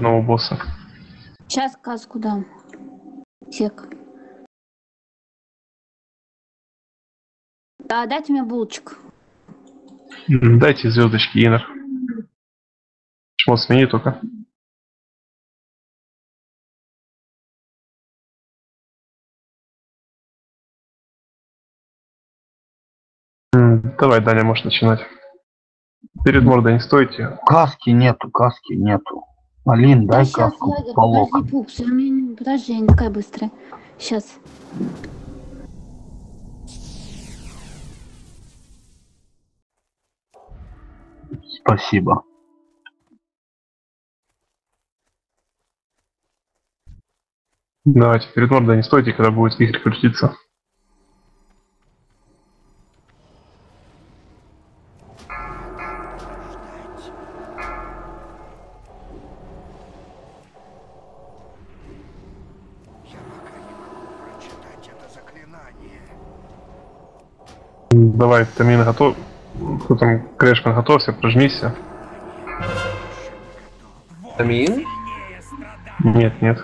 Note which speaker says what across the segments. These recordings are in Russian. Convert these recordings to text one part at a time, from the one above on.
Speaker 1: одного босса.
Speaker 2: Сейчас каску дам. Сек. Да, дайте мне булочек.
Speaker 1: Дайте звездочки, Инер. Шмот смени только. Давай, Даня, можешь начинать. Перед мордой не стойте.
Speaker 3: Каски нету, каски нету. Алин, дай
Speaker 2: Да
Speaker 3: каску
Speaker 2: Лагерь,
Speaker 3: полок.
Speaker 2: подожди, у меня подожди, я не такая быстрая. Сейчас.
Speaker 3: Спасибо.
Speaker 1: Давайте, перед мордой не стойте, когда будет вихрь крутиться. Давай, Тамин готов. Кто там, Крэшман, готовься, прожмися.
Speaker 4: Тамин?
Speaker 1: Нет, нет.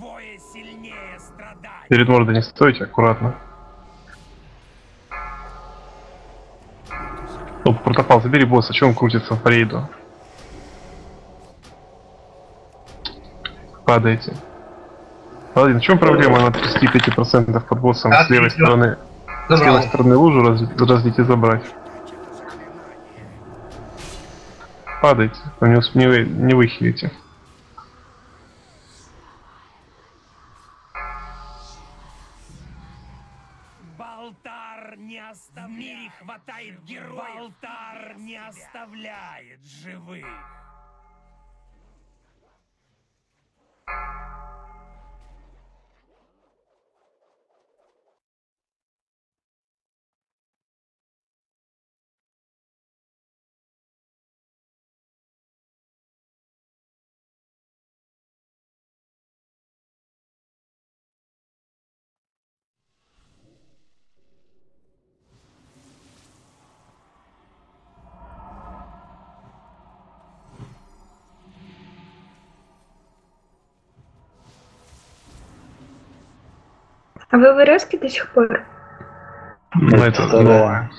Speaker 1: Давай,
Speaker 5: сильнее страдать.
Speaker 1: Перед мордой не стойте, аккуратно. Оп, протопал, забери босса, чем он крутится по рейду? Падайте. Паладин, в чем проблема на 35% под боссом с левой стороны? С левой стороны лужу разлить, разлить и забрать. Падайте, не, не, не выхилите.
Speaker 6: Ироске до сих пор?
Speaker 1: Ну, это
Speaker 4: да.
Speaker 1: новое.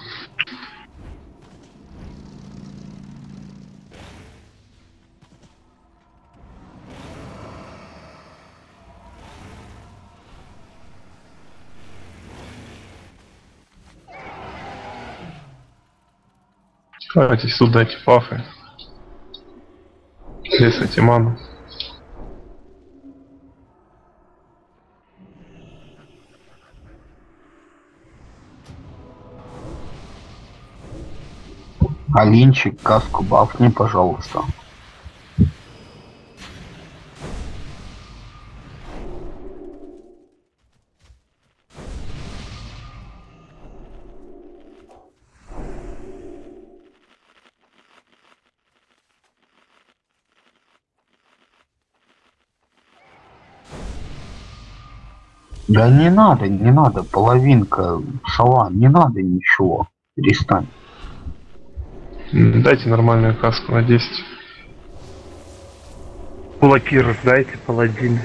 Speaker 1: Давайте сюда дайте пафы. Лесайте ману.
Speaker 3: Алинчик, каску бафни, пожалуйста. Да не надо, не надо, половинка, шалан, не надо ничего. Перестань.
Speaker 1: Дайте нормальную каску на 10.
Speaker 4: Кулаки раздайте, паладин.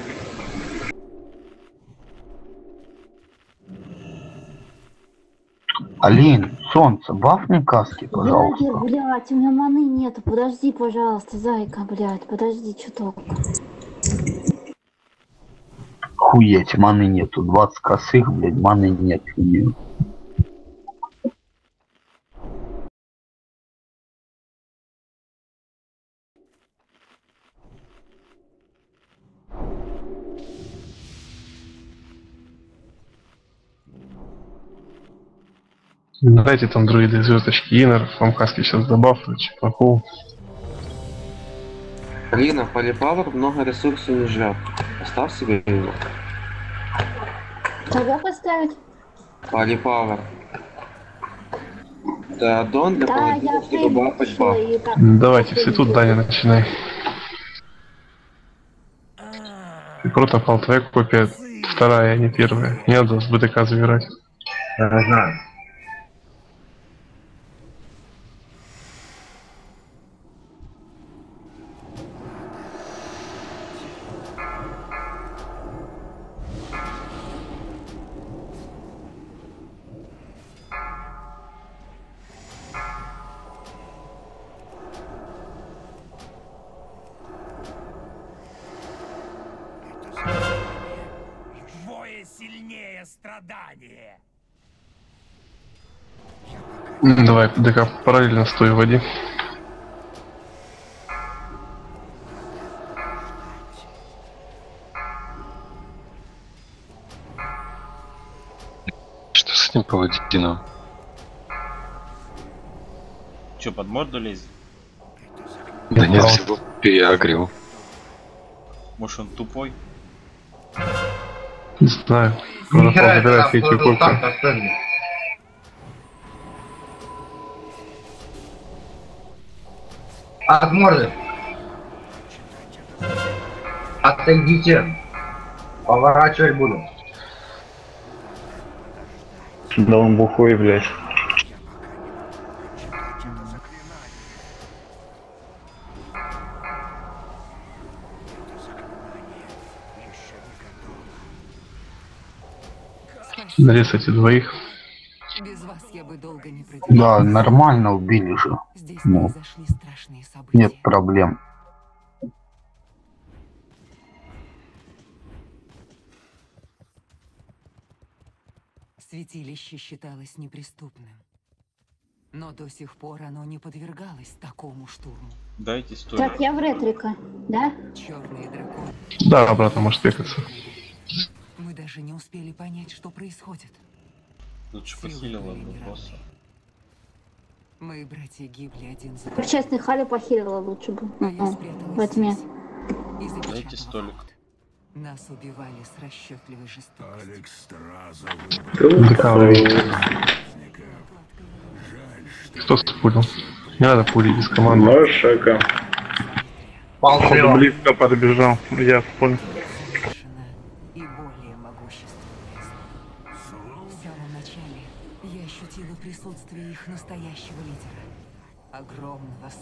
Speaker 3: Алин, солнце, бафни каски, пожалуйста.
Speaker 2: блядь, у меня маны нету. Подожди, пожалуйста, зайка, блядь, подожди чуток.
Speaker 3: Хуеть, маны нету. 20 косых, блядь, маны нет у нее.
Speaker 1: Дайте там друиды звездочки Инер, вам каски сейчас добавлю, чепаху.
Speaker 4: Лина, полипавр много ресурсов не жрет. Оставь себе его.
Speaker 2: Кого поставить?
Speaker 4: Полипавр. Это аддон для
Speaker 2: Да,
Speaker 4: паладинов, чтобы бафать баф.
Speaker 1: Давайте все тут, Даня, начинай. Ты круто пал, твоя копия вторая, а не первая. Не надо с БТК забирать.
Speaker 3: Знаю.
Speaker 1: Давай, ДК параллельно стой в воде.
Speaker 7: Что с этим паладином?
Speaker 8: Че, под морду лезет?
Speaker 7: Да нет, всего переагрил.
Speaker 8: Может он тупой?
Speaker 1: Не знаю.
Speaker 3: Играет
Speaker 1: забирать третью копию.
Speaker 3: От морды. Отойдите. Поворачивать буду.
Speaker 4: Да он бухой, блядь.
Speaker 1: Нарезайте двоих.
Speaker 9: Без вас я бы долго не.
Speaker 3: Да, нормально убили же.
Speaker 9: Здесь
Speaker 3: ну,
Speaker 9: произошли страшные события.
Speaker 3: Нет проблем.
Speaker 9: Святилище считалось неприступным. Но до сих пор оно не подвергалось такому штурму.
Speaker 8: Дайте столик.
Speaker 2: Так, я в ретрика, да?
Speaker 9: Черные драконы.
Speaker 1: Да, обратно может пекаться.
Speaker 9: Мы даже не успели понять, что происходит.
Speaker 8: Лучше похилила бы босса.
Speaker 9: Мои братья гибли один за
Speaker 2: Как честный Халя похилила лучше бы.
Speaker 9: А я спряталась
Speaker 2: Во тьме.
Speaker 8: Дайте столик.
Speaker 9: Нас убивали с расчетливой жестокостью.
Speaker 1: ДК Кто спулил? Не надо пулить без команды.
Speaker 4: Лошака.
Speaker 3: Ползём.
Speaker 4: близко подбежал. Я понял.
Speaker 9: Тишина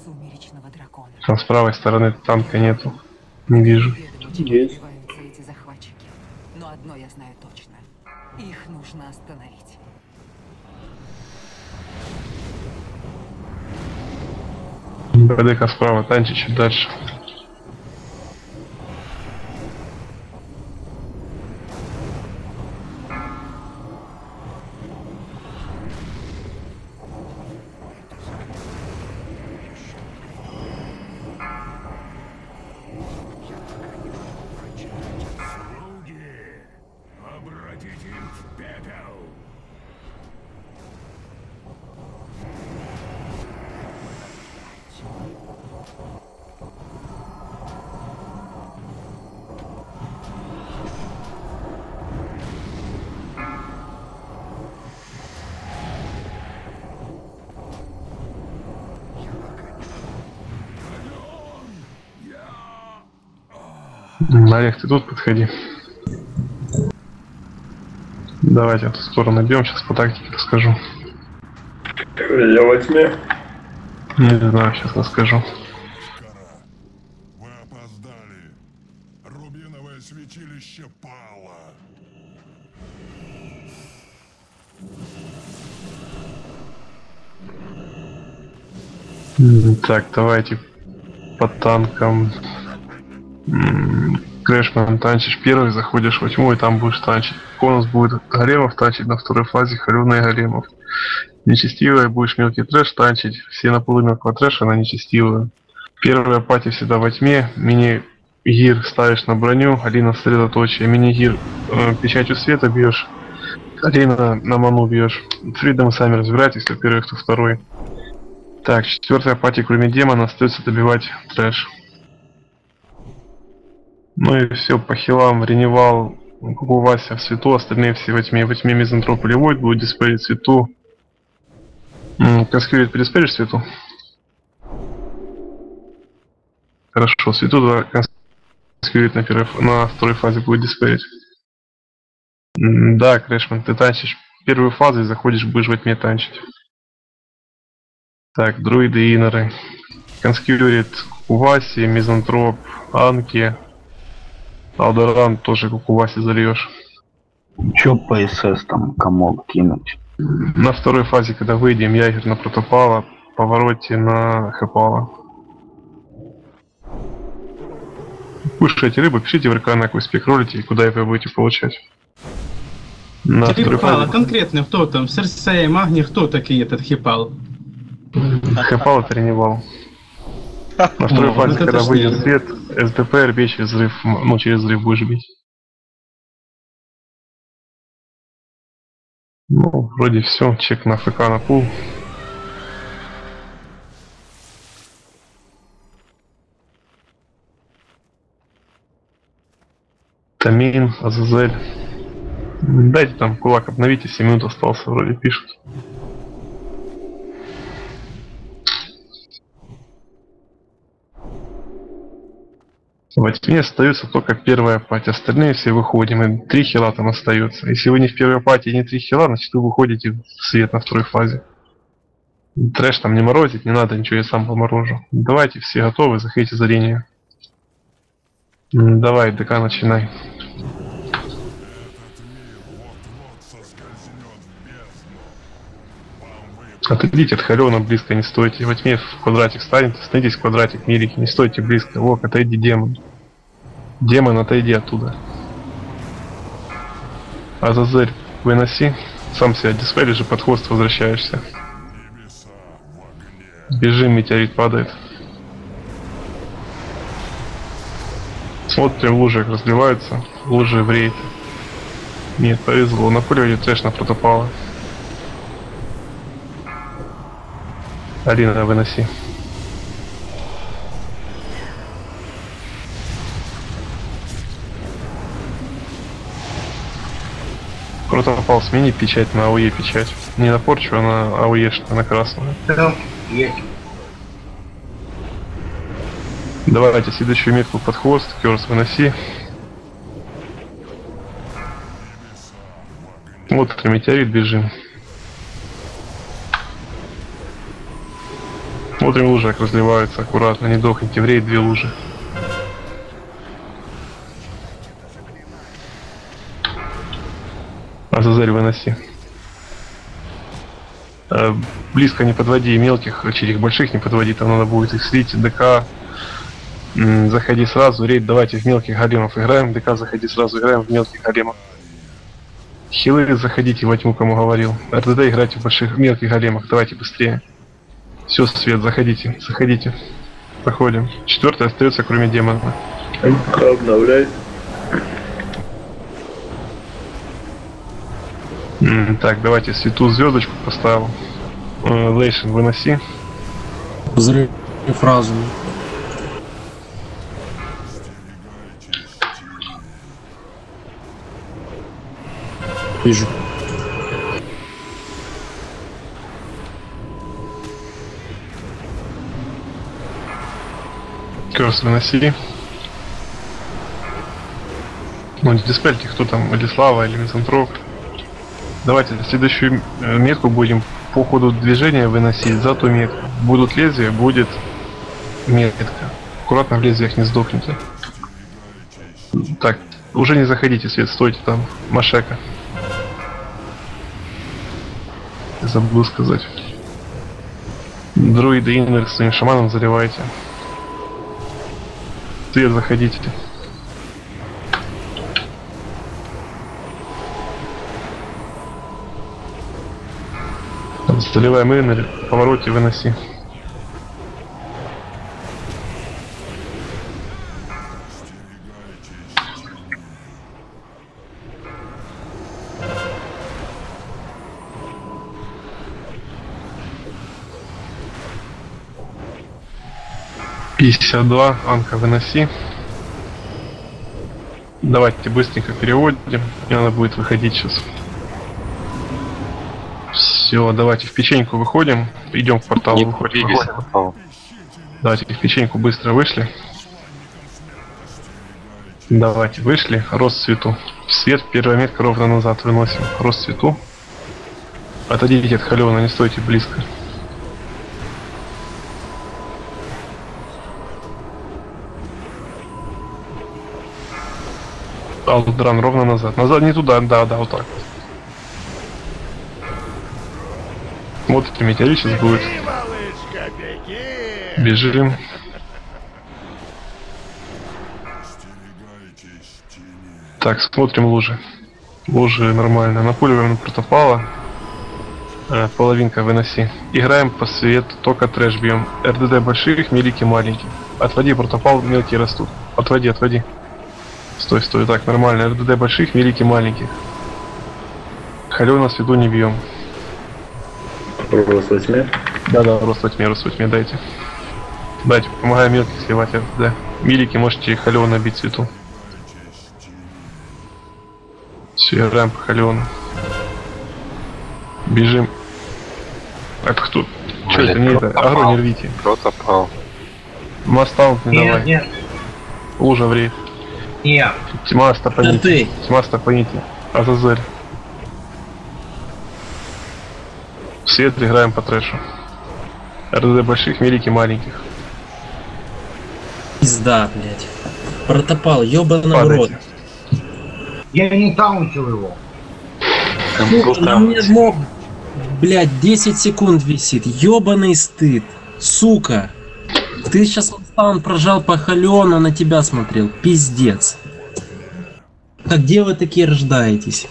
Speaker 9: сумеречного дракона.
Speaker 1: Там с правой стороны танка нету. Не вижу.
Speaker 4: Есть.
Speaker 9: эти захватчики. Но одно я знаю точно. Их нужно остановить.
Speaker 1: БДК справа, танчи чуть дальше. Олег, ты тут подходи. Давайте эту сторону бьем, сейчас по тактике расскажу.
Speaker 4: Я во тьме.
Speaker 1: Не знаю, сейчас расскажу.
Speaker 10: Вы опоздали. Рубиновое святилище пало.
Speaker 1: Так, давайте по танкам. Крэшман танчишь первый, заходишь во тьму и там будешь танчить. Конус будет големов танчить на второй фазе, холеные големов. Нечестивая будешь мелкий трэш танчить, все на полу мелкого трэша на нечестивую. Первая пати всегда во тьме, мини-гир ставишь на броню, Алина сосредоточие, мини-гир э, печатью света бьешь, Арена на ману бьешь. С видом сами разбирайтесь, кто первый, кто второй. Так, четвертая пати, кроме демона, остается добивать трэш. Ну и все, по хилам, Реневал, Гугу Вася в свету, остальные все во тьме. Во тьме Мизантроп или Войд будет диспелить свету. Каскюрит переспелишь свету? Хорошо, свету да, Каскюрит на, первой, на второй фазе будет диспелить. Да, Крэшман, ты танчишь первую фазу и заходишь, будешь во тьме танчить. Так, друиды иноры. Конскьюрит, Куваси, Мизантроп, Анки. Алдоран тоже как у Васи зальешь.
Speaker 3: Чё по СС там комок кинуть?
Speaker 1: На второй фазе, когда выйдем, ягер на протопала, повороте на хэпала. Кушайте рыбу, пишите в РК на какой спек ролите и куда вы будете получать. На второй
Speaker 11: Хипал, а
Speaker 1: фазе
Speaker 11: конкретно кто там? Серсея, Магни, кто такие этот Хипал?
Speaker 1: хэпал это реневал. На второй фазе, когда выйдет свет, СДП, РБ через взрыв, ну через взрыв будешь бить. Ну, вроде все, чек на ФК на пул. Тамин, Азазель. Дайте там кулак, обновите, 7 минут остался, вроде пишут. Во тьме остается только первая пати, остальные все выходим, и три хила там остается. Если вы не в первой пати и не три хила, значит вы выходите в свет на второй фазе. Трэш там не морозить, не надо ничего, я сам поморожу. Давайте, все готовы, заходите за Давай, ДК, начинай. Отойдите от Халена близко, не стойте. Во тьме в квадратик станет, становитесь в квадратик, мирики, не стойте близко. Вок, отойди, демон. Демон, отойди оттуда. Азазель, выноси. Сам себя диспелишь же под хвост возвращаешься. Бежим, метеорит падает. Смотрим, лужи разливаются. Лужи в рейд. Нет, повезло. На поле трэш на протопала. Алина, выноси. Протопал, смени печать на АОЕ печать. Не на порчу, а на АОЕ, что на красную. Давайте следующую метку под хвост, Керс выноси. Вот метеорит, бежим. Смотрим лужи, как разливаются аккуратно, не дохните, в рейд две лужи. Азазель выноси. Э, близко не подводи мелких, этих больших не подводи, там надо будет их слить, ДК. Заходи сразу, рейд давайте в мелких големов играем, ДК заходи сразу, играем в мелких големов. Хилы заходите во тьму, кому говорил. РДД играйте в больших мелких големах, давайте быстрее. Все, свет, заходите, заходите. Заходим. Четвертый остается, кроме демона.
Speaker 12: Обновляй.
Speaker 1: Так, давайте свету звездочку поставил. Э, Лейшн, выноси.
Speaker 13: Взрыв разума. Вижу.
Speaker 1: Керс, выноси. Ну, не диспельте, кто там, или Слава, или Мизантроп. Давайте следующую э, метку будем по ходу движения выносить за ту метку. Будут лезвия, будет метка. Аккуратно в лезвиях не сдохните. Так, уже не заходите, Свет, стойте там. Машека. Забыл сказать. Друиды Инвер своим шаманом заливайте. Свет, заходите. Заливаем Инвер, повороте выноси. 52, Анка, выноси. Давайте быстренько переводим. Мне надо будет выходить сейчас. Все, давайте в печеньку выходим. Идем к порталу.
Speaker 7: Не
Speaker 1: выходим, выходим.
Speaker 7: портал.
Speaker 1: Давайте в печеньку быстро вышли. Давайте, вышли. Рост цвету. Свет, первая метка ровно назад выносим. Рост цвету. Отойдите от Халена, не стойте близко. Алдран ровно назад. Назад не туда, да, да, вот так. Вот это метеорит сейчас будет. Бежим. Так, смотрим лужи. Лужи нормально. Напуливаем на протопала. Э, половинка выноси. Играем по свету, только трэш бьем. РДД больших, милики маленьких. Отводи протопал, мелкие растут. Отводи, отводи. Стой, стой, так, нормально. РДД больших, милики маленьких. Халена свету не бьем.
Speaker 12: Рост во тьме.
Speaker 1: Да, да, рост во тьме, рост во тьме дайте. Дайте, помогай мелких сливать РДД. Милики можете халена бить свету. Все, играем по халеону. Бежим. Это кто? Че это не это? Агро не рвите.
Speaker 7: Протопал.
Speaker 1: Мастаунт не
Speaker 3: Нет,
Speaker 1: давай.
Speaker 3: нет,
Speaker 1: Лужа ври.
Speaker 3: Нет.
Speaker 1: Тьма стопоните.
Speaker 13: Да ты.
Speaker 1: Тьма стопоните. Азазель. В свет играем по трэшу. РДД больших, мелики маленьких.
Speaker 13: Пизда, блядь. Протопал, ёбаный в рот.
Speaker 3: Я не таунтил его.
Speaker 13: Сука, на мне моб, блядь, 10 секунд висит. Ёбаный стыд. Сука. Ты сейчас он прожал по на тебя смотрел. Пиздец. А где вы такие рождаетесь?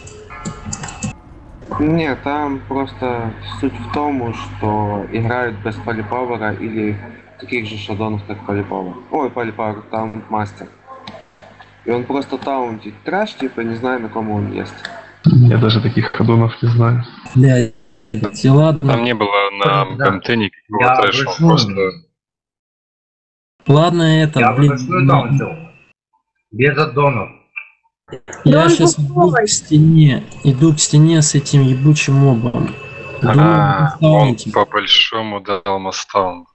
Speaker 4: Не, там просто суть в том, что играют без полипавера или таких же шадонов, как полипавер. Ой, полипавер, там мастер. И он просто таунтит трэш, типа, не знаю, на ком он есть.
Speaker 1: Я даже таких ходунов не знаю.
Speaker 13: Блядь. Ладно,
Speaker 7: Там не было на
Speaker 3: Да.
Speaker 7: МТ никакого трэша. он. Просто
Speaker 13: ладно это,
Speaker 3: Я
Speaker 13: блин.
Speaker 3: вручную таунтил. Без аддонов.
Speaker 13: Я
Speaker 6: он
Speaker 13: сейчас иду к стене, иду к стене с этим ебучим мобом.
Speaker 7: А, он по большому дал мастаун.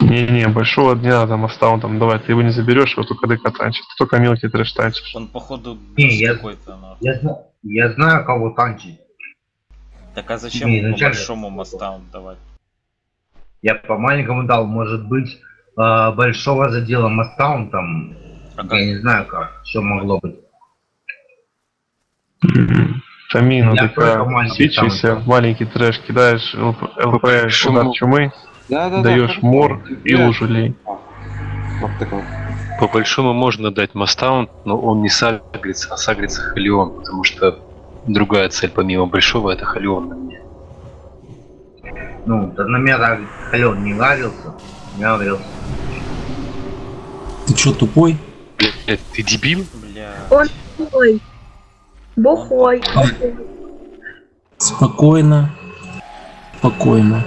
Speaker 1: Не-не, большого не надо мастаунтом давай, ты его не заберешь, его только ДК танчит. Ты только мелкий трэш танчишь.
Speaker 8: Он походу
Speaker 3: Не, я-
Speaker 8: какой-то. нахуй.
Speaker 3: Я, я знаю, кого танчить.
Speaker 8: Так а зачем
Speaker 3: Не,
Speaker 8: по большому мостам давать?
Speaker 3: Я по маленькому дал, может быть, э, большого задела мастаунтом.
Speaker 8: А как?
Speaker 3: Я не знаю как, что могло быть.
Speaker 1: Мгм. Тамину,
Speaker 3: Я
Speaker 1: ДК,
Speaker 3: только маленький
Speaker 1: в трэш кидаешь, ЛП, удар чумы,
Speaker 4: Да-да-да.
Speaker 1: даешь
Speaker 4: хорошо.
Speaker 1: мор и
Speaker 4: Тебе-
Speaker 1: лужу лей.
Speaker 4: Вот такой.
Speaker 7: По большому можно дать мастаун, но он не сагрится, а сагрится Халион, потому что другая цель помимо большого это Халион на мне.
Speaker 3: Ну, да на меня Хален не гарился. Не гарился.
Speaker 13: Ты чё, тупой?
Speaker 7: Блять, ты дебил?
Speaker 8: Бля.
Speaker 6: Он бухой. Бухой.
Speaker 13: Спокойно. Спокойно.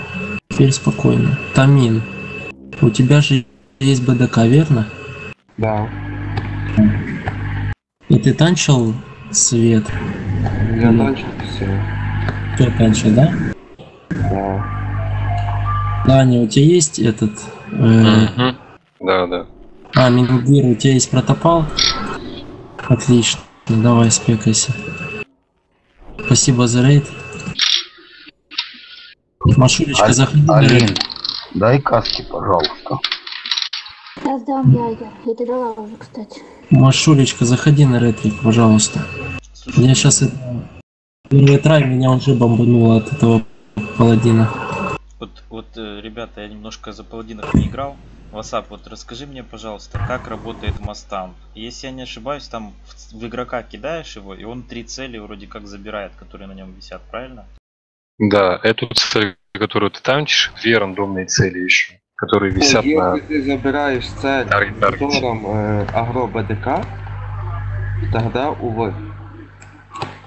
Speaker 13: Теперь спокойно. Тамин, у тебя же есть БДК, верно?
Speaker 4: Да.
Speaker 13: И ты танчил свет?
Speaker 4: Я танчил все.
Speaker 13: Кто танчил, да?
Speaker 4: Да.
Speaker 13: Даня, у тебя есть этот... э,
Speaker 7: Мгм. Да, да.
Speaker 13: А, Мингир, у тебя есть протопал? Отлично. Давай, спекайся. Спасибо за рейд. Машулечка,
Speaker 3: Аль-
Speaker 13: заходи на
Speaker 3: Алин,
Speaker 13: рейд.
Speaker 3: дай каски, пожалуйста.
Speaker 2: Я сдам ягер. Я тебе дала уже, кстати.
Speaker 13: Машулечка, заходи на ретрик, пожалуйста. Я сейчас это... Первый трай меня уже бомбануло от этого паладина.
Speaker 8: Вот, э, ребята, я немножко за паладинов не играл. Васап, вот расскажи мне, пожалуйста, как работает мастаунт. Если я не ошибаюсь, там в, в игрока кидаешь его, и он три цели вроде как забирает, которые на нем висят, правильно?
Speaker 7: Да, эту цель, которую ты танчишь, две рандомные цели еще, которые висят
Speaker 4: Если
Speaker 7: на
Speaker 4: ты забираешь цель, в котором э, агро БДК, тогда, увы,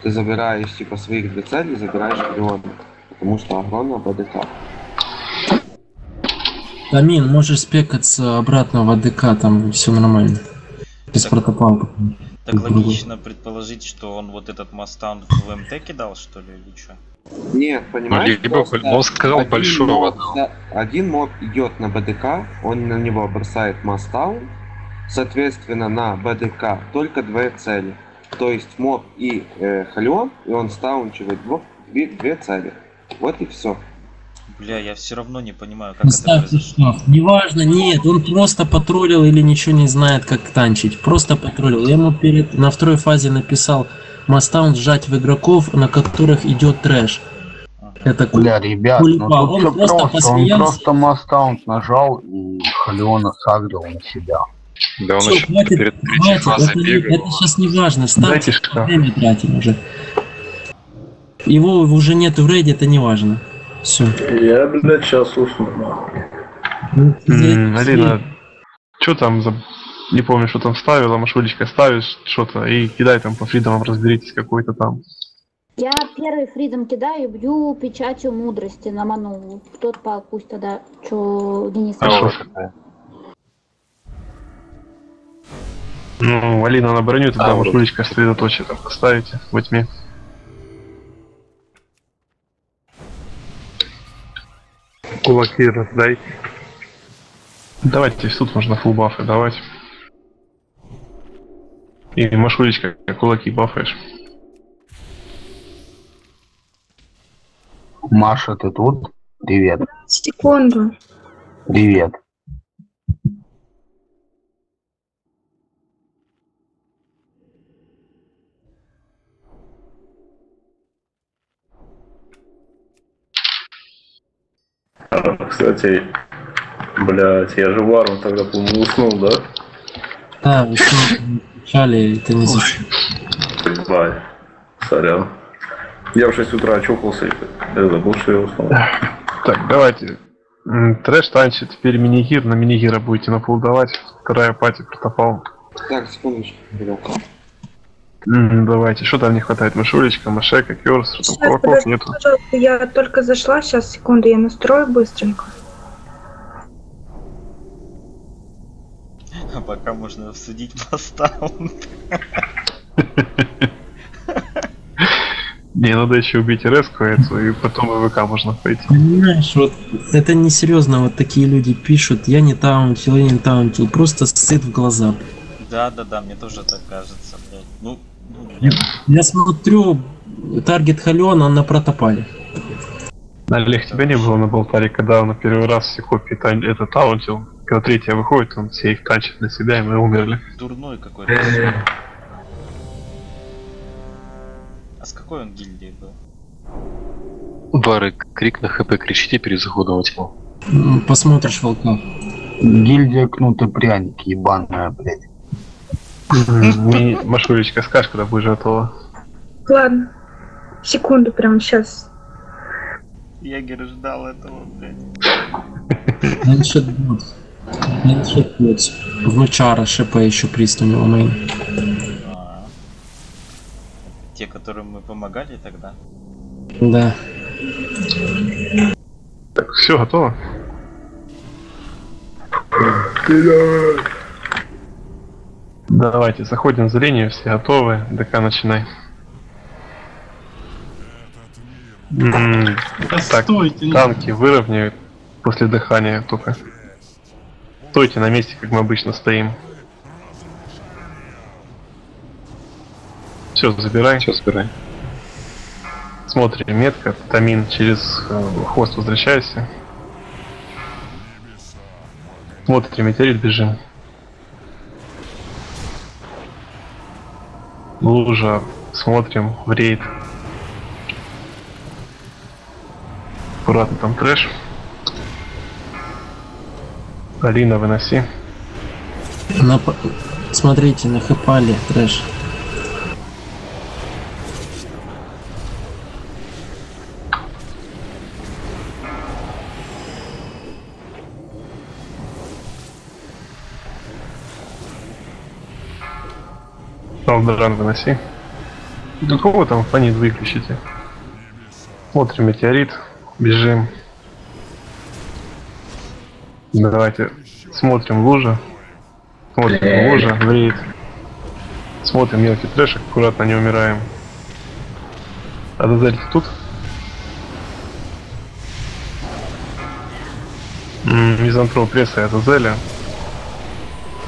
Speaker 4: ты забираешь типа своих две цели, забираешь миллион. Потому что агро на БДК.
Speaker 13: Амин, можешь спекаться обратно в АДК, там все нормально. Без протокола.
Speaker 8: Так логично предположить, что он вот этот Мастаун в МТ кидал, что ли, или что?
Speaker 4: Нет, понимаешь?
Speaker 7: либо
Speaker 4: просто
Speaker 7: он сказал
Speaker 4: один
Speaker 7: большого.
Speaker 4: моб за- Один моб идет на БДК, он на него бросает мастаун, соответственно, на БДК только две цели. То есть моб и э, Халион, и он стаунчивает двух, две, две цели. Вот и все.
Speaker 8: Бля, я все равно не понимаю, как
Speaker 13: Не
Speaker 8: это произошло.
Speaker 13: штраф. Неважно, нет, он просто потроллил или ничего не знает, как танчить. Просто потроллил. Я ему перед, на второй фазе написал Мастаун сжать в игроков, на которых идет трэш. Это
Speaker 3: Бля, ребят,
Speaker 13: Кулипа,
Speaker 3: ну
Speaker 13: он
Speaker 3: тут все
Speaker 13: просто
Speaker 3: просто, он
Speaker 13: посмеялся.
Speaker 3: просто мастаунт нажал и Халиона сагрил на себя.
Speaker 7: Да он
Speaker 13: Всё,
Speaker 7: еще
Speaker 13: хватит,
Speaker 7: перед третьей
Speaker 13: хватит, это,
Speaker 7: бегал.
Speaker 13: это сейчас не важно. Ставьте, время тратим уже. Его уже нету в рейде, это не важно. Все.
Speaker 12: Я, блядь, сейчас усну, нахуй.
Speaker 1: Алина, что там за... Не помню, что там ставила, машулечка ставишь что-то и кидай там по фридомам, разберитесь какой-то там.
Speaker 2: Я первый фридом кидаю, бью печатью мудрости на ману. Тот пал, пусть тогда, что Денис.
Speaker 1: Хорошо. Ну, Алина на броню, тогда
Speaker 7: А,
Speaker 1: машулечка сосредоточит, там поставите во тьме. Кулаки раздайте. Давайте, тут можно фул бафы давать. И машулечка, кулаки бафаешь.
Speaker 3: Маша, ты тут? Привет.
Speaker 6: Секунду.
Speaker 3: Привет.
Speaker 12: Кстати, блядь, я же варом тогда, по-моему, уснул, да?
Speaker 13: Да, что, кричали, это не за
Speaker 12: Ебать. Сорян. Я в 6 утра очухался и я забыл, что я уснул.
Speaker 1: Так, давайте. Трэш танчит, теперь минигир, на минигира будете напулдовать. Вторая пати протопал.
Speaker 4: Так, секундочку,
Speaker 1: Давайте, что там не хватает? Мышулечка, Машека, Керс, что там кулаков
Speaker 6: подожди,
Speaker 1: нету.
Speaker 6: пожалуйста, я только зашла, сейчас, секунду, я настрою быстренько.
Speaker 8: А пока можно обсудить Мастаун.
Speaker 1: Не, надо еще убить резку эту, и потом в ВК можно пойти.
Speaker 13: Понимаешь, вот это несерьезно, вот такие люди пишут, я не таунтил, я не таунтил, просто стыд в глаза.
Speaker 8: Да, да, да, мне тоже так кажется, блядь. Ну.
Speaker 13: Я смотрю, таргет Халиона на протопале.
Speaker 1: Олег, тебя не было на болтаре, когда он первый раз все копии тан- это таунтил. Когда третья выходит, он все их танчит на себя, и мы умерли.
Speaker 8: Дурной какой-то. А с какой он гильдии был?
Speaker 7: Бары, крик на хп кричите перед заходом во тьму.
Speaker 13: Посмотришь волка.
Speaker 3: Гильдия кнутый пряник, ебаная, блядь.
Speaker 1: Машулечка, скажешь, когда будешь готова.
Speaker 6: Ладно. Секунду, прям сейчас.
Speaker 8: Егер ждал этого, блядь.
Speaker 13: Планшет бот. Планшет бот. Внучара ШП еще прист у мейн.
Speaker 8: А. Те, которым мы помогали тогда.
Speaker 13: Да.
Speaker 1: Так, все готово? Давайте, заходим за линию, все готовы. ДК начинай.
Speaker 11: Да
Speaker 1: Так,
Speaker 11: стойте, ну.
Speaker 1: танки выровняют после дыхания только. Стойте на месте, как мы обычно стоим. Все, забирай.
Speaker 7: Все, забирай.
Speaker 1: Смотрим, метка, тамин через э, хвост возвращайся. Смотрим, метеорит, бежим. Лужа, смотрим, в рейд. Аккуратно там трэш. Алина, выноси.
Speaker 13: На Смотрите, на хэпале трэш.
Speaker 1: Алдаран, выноси. Ну кого там фонит выключите? Смотрим метеорит, бежим. Давайте смотрим лужа. Смотрим лужа, вреет. Смотрим мелкий трэш, аккуратно не умираем. Адазель тут? М, Мизантроп пресса и Адазеля.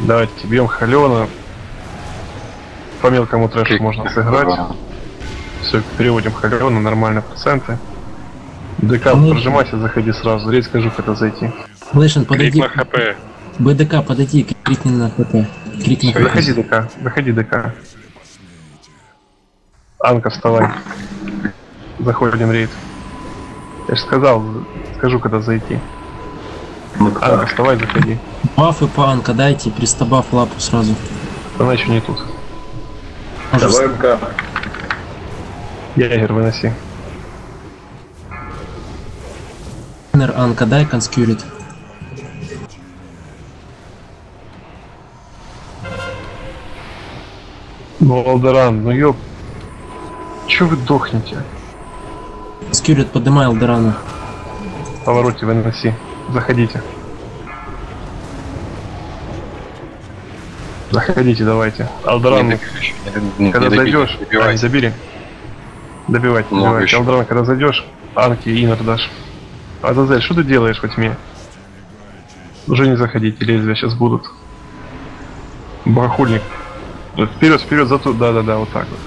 Speaker 1: Давайте бьем Халена. По мелкому трэшу можно сыграть. Все, переводим Халена, нормальные проценты. ДК, прожимайся, заходи сразу. Рейд скажу, когда зайти.
Speaker 13: Лэшен, подойди.
Speaker 1: Крик на ХП.
Speaker 13: БДК, подойди, крикни на ХП. Крикни на
Speaker 1: Заходи,
Speaker 13: ХП.
Speaker 1: ДК, заходи, ДК. Анка, вставай. Заходим рейд. Я же сказал, скажу, когда зайти. Анка, вставай, заходи.
Speaker 13: Бафы по Анка дайте, пристабаф лапу сразу.
Speaker 1: Она еще не тут.
Speaker 12: Давай МК.
Speaker 1: Ягер, выноси.
Speaker 13: Нер Анка, дай конскюрит.
Speaker 1: Ну, Алдеран, ну ёп. Чё вы дохнете?
Speaker 13: Скюрит, подымай Алдерана.
Speaker 1: Повороте выноси. Заходите. Заходите, давайте. Алдеран,
Speaker 7: Не, не
Speaker 1: когда
Speaker 7: добили,
Speaker 1: зайдешь,
Speaker 7: добивай.
Speaker 1: а, не добили. Добивать,
Speaker 7: Много
Speaker 1: добивать.
Speaker 7: еще.
Speaker 1: Алдеран, когда зайдешь, Анки и Инер дашь. Азазель, что ты делаешь во тьме? Уже не заходите, лезвия сейчас будут. Богохульник. Вперед, вперед, за ту. Да, да, да, вот так вот.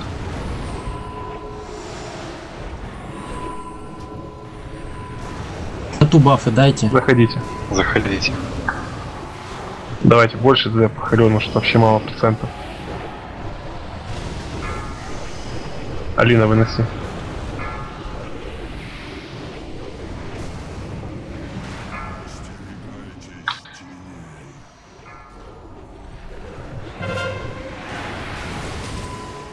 Speaker 13: Тату бафы дайте.
Speaker 1: Заходите.
Speaker 7: Заходите.
Speaker 1: Давайте больше для похолену, что вообще мало процентов. Алина, выноси.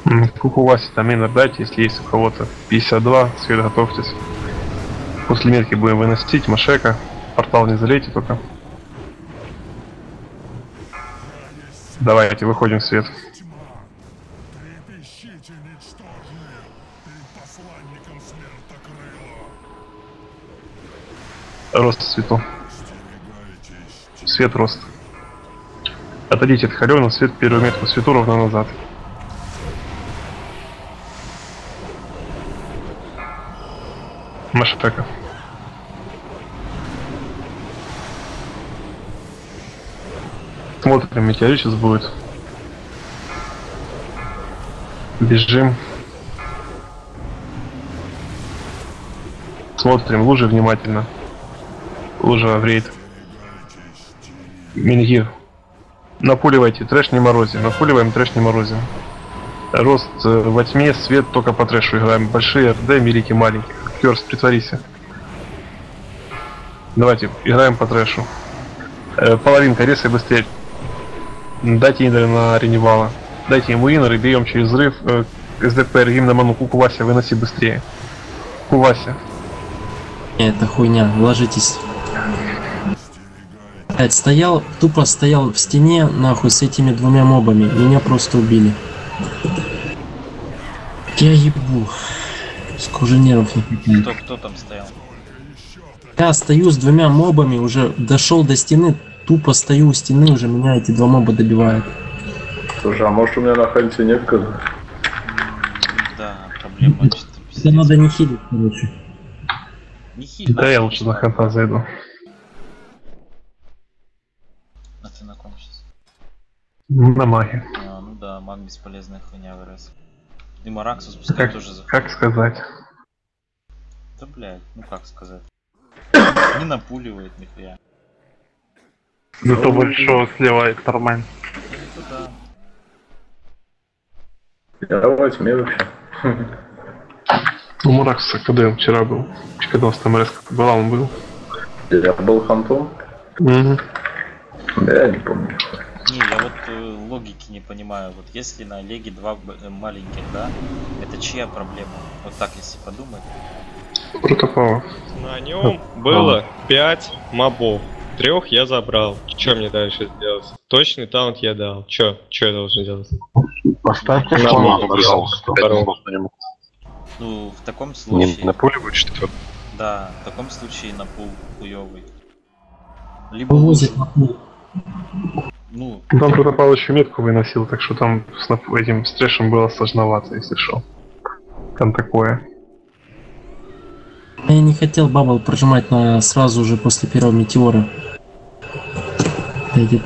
Speaker 1: М, Куку Васи там инер дайте, если есть у кого-то. 52, свет готовьтесь. После метки будем выносить, Машека. Портал не залейте только. Давайте, выходим в свет. Рост свету. Свет рост. Отойдите от Халена, свет первую метку свету ровно назад. Машатека. Смотрим, метеорит сейчас будет. Бежим. Смотрим лужи внимательно. Лужа в рейд. Мингир. Напуливайте, трэш не морозим. Напуливаем, трэш не морозим. Рост э, во тьме, свет только по трэшу играем. Большие РД, милики маленьких. Керс, притворися. Давайте, играем по трэшу. Э, половинка, резай быстрее. Дайте инеры на Реневала. Дайте ему инер и бьем через взрыв. Э, СДПР, им на ману Кукувася, выноси быстрее. Кувася.
Speaker 13: Это хуйня, ложитесь. Блядь, стоял, тупо стоял в стене, нахуй, с этими двумя мобами. Меня просто убили. Я ебу. Сколько уже нервов не хватает.
Speaker 8: Кто, кто там стоял?
Speaker 13: Я стою с двумя мобами, уже дошел до стены, тупо стою у стены, уже меня эти два моба добивают.
Speaker 12: Слушай, а может у меня на хальте нет козы?
Speaker 8: Да, проблема что
Speaker 13: Это надо не хилить, короче.
Speaker 8: Не хиль.
Speaker 1: Да я лучше на ханта зайду.
Speaker 8: А ты на ком сейчас?
Speaker 1: На маге.
Speaker 8: А, ну да, маг бесполезная хуйня в РС. И Мараксус пускай
Speaker 1: Как,
Speaker 8: тоже заходит.
Speaker 1: как сказать?
Speaker 8: Да блядь, ну как сказать. Не напуливает нихуя.
Speaker 1: Зато большого слева Эктормен.
Speaker 8: Это да.
Speaker 12: Я во тьме вообще.
Speaker 1: У Муракса, когда он вчера был? Когда у нас там резко была, он был.
Speaker 12: Я был хантом?
Speaker 1: Мгм.
Speaker 12: Да, я не помню.
Speaker 8: Не, я вот э, логики не понимаю. Вот если на Олеге два э, маленьких, да, это чья проблема? Вот так, если подумать.
Speaker 1: Протопава.
Speaker 14: На нем было 5 мобов. Трех я забрал. Что мне дальше сделать? Точный таунт я дал. Чё? Чё я должен делать?
Speaker 3: Поставьте
Speaker 14: На мобов
Speaker 3: пожалуйста.
Speaker 8: Ну, в таком
Speaker 7: Не
Speaker 8: случае...
Speaker 7: напуливают, что ли?
Speaker 8: Да, в таком случае на пул хуёвый. Либо лужу.
Speaker 13: на пул.
Speaker 8: Ну,
Speaker 1: Там Протопал еще метку выносил, так что там с нап- этим стрешем было сложновато, если шел. Там такое.
Speaker 13: Я не хотел бабл прожимать на сразу же после первого метеора. Эти-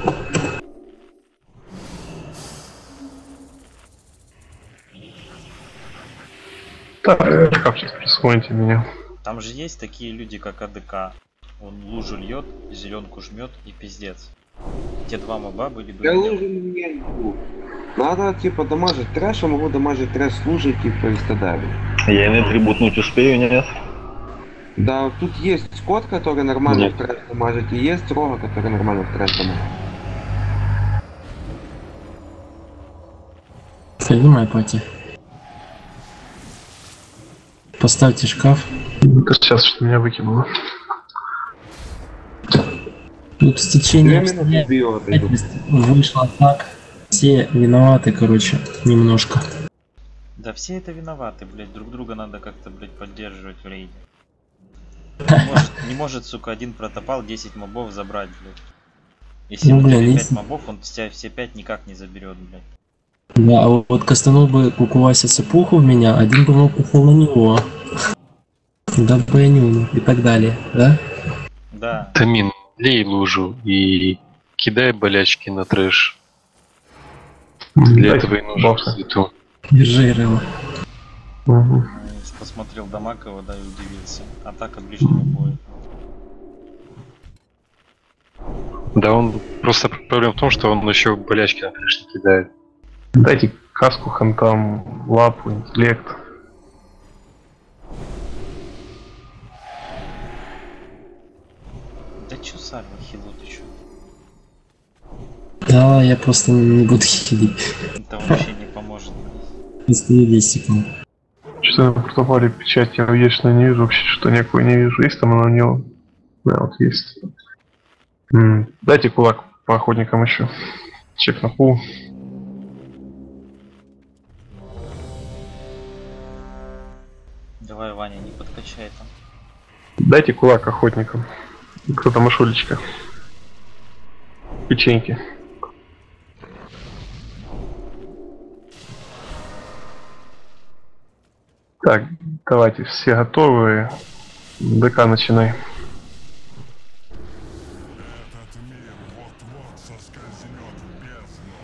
Speaker 1: Так, шкаф сейчас присвоите меня.
Speaker 8: там же есть такие люди, как АДК. Он лужу льет, зеленку жмет и пиздец. Те два моба были бы...
Speaker 4: Я лужи не могу. Надо типа дамажить трэш, я могу дамажить трэш с лужей типа и стадами.
Speaker 12: Я не трибутнуть успею, нет?
Speaker 4: Да, тут есть скот, который нормально
Speaker 12: Нет.
Speaker 4: в трэш дамажит, и есть рога, который нормально в трэш дамажит.
Speaker 13: Моя пати. Поставьте шкаф.
Speaker 1: Сейчас что меня выкинуло.
Speaker 13: Тут
Speaker 4: иду.
Speaker 13: обстоятельств вышло так. Все виноваты, короче, немножко.
Speaker 8: Да все это виноваты, блядь. Друг друга надо как-то, блядь, поддерживать в рейде. Не может, не может, сука, один протопал 10 мобов забрать, блядь. Если
Speaker 13: Ну,
Speaker 8: у
Speaker 13: бля,
Speaker 8: тебя 5
Speaker 13: если-
Speaker 8: мобов, он тебя все 5 никак не заберет, блядь.
Speaker 13: Да, а вот кастанул бы Кукувася сыпуху в меня, один бы мог упал на него. Да Бенюну и так далее, да?
Speaker 8: Да.
Speaker 7: Тамин, лей лужу и кидай болячки на трэш. Для этого и нужен свету.
Speaker 13: Держи, Рыва.
Speaker 1: Мгм.
Speaker 8: Посмотрел Дамакова, да, и удивился. Атака ближнего боя.
Speaker 7: Да, он просто проблема в том, что он еще болячки на трэш не кидает.
Speaker 1: Дайте каску хантам, лапу, интеллект.
Speaker 8: Да чё сами, хило ты чё?
Speaker 13: Да, я просто не буду хилить.
Speaker 8: Это вообще не поможет.
Speaker 13: Просто не 10 секунд.
Speaker 1: Что на протопале печать я вечно не вижу, вообще что никакой не вижу. Есть там она у него? Да, вот есть. М, Дайте кулак по охотникам еще. Чек на пул.
Speaker 8: Давай, Ваня, не подкачай там.
Speaker 1: Дайте кулак охотникам. Кто там Машулечка? Печеньки. Так, давайте, все готовы. ДК начинай.
Speaker 10: Этот мир вот-вот соскользнет в бездну.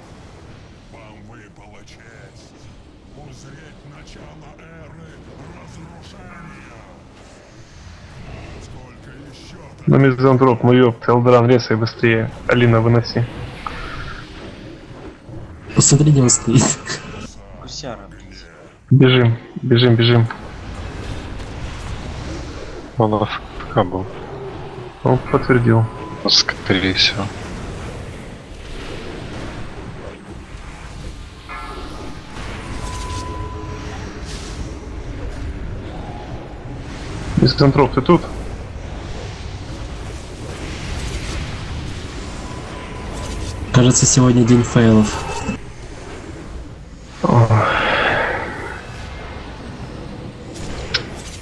Speaker 10: Вам выпала честь узреть начало эры разрушения. Сколько еще
Speaker 1: На мизантроп, ну ёпты, Элдран, резай быстрее. Алина, выноси.
Speaker 13: Посмотри, где он стоит.
Speaker 8: Гусяра.
Speaker 1: Бежим, бежим, бежим.
Speaker 7: Он АФК был,
Speaker 1: Он подтвердил.
Speaker 7: скорее всего.
Speaker 1: Мизантроп, ты тут?
Speaker 13: Кажется, сегодня день фейлов.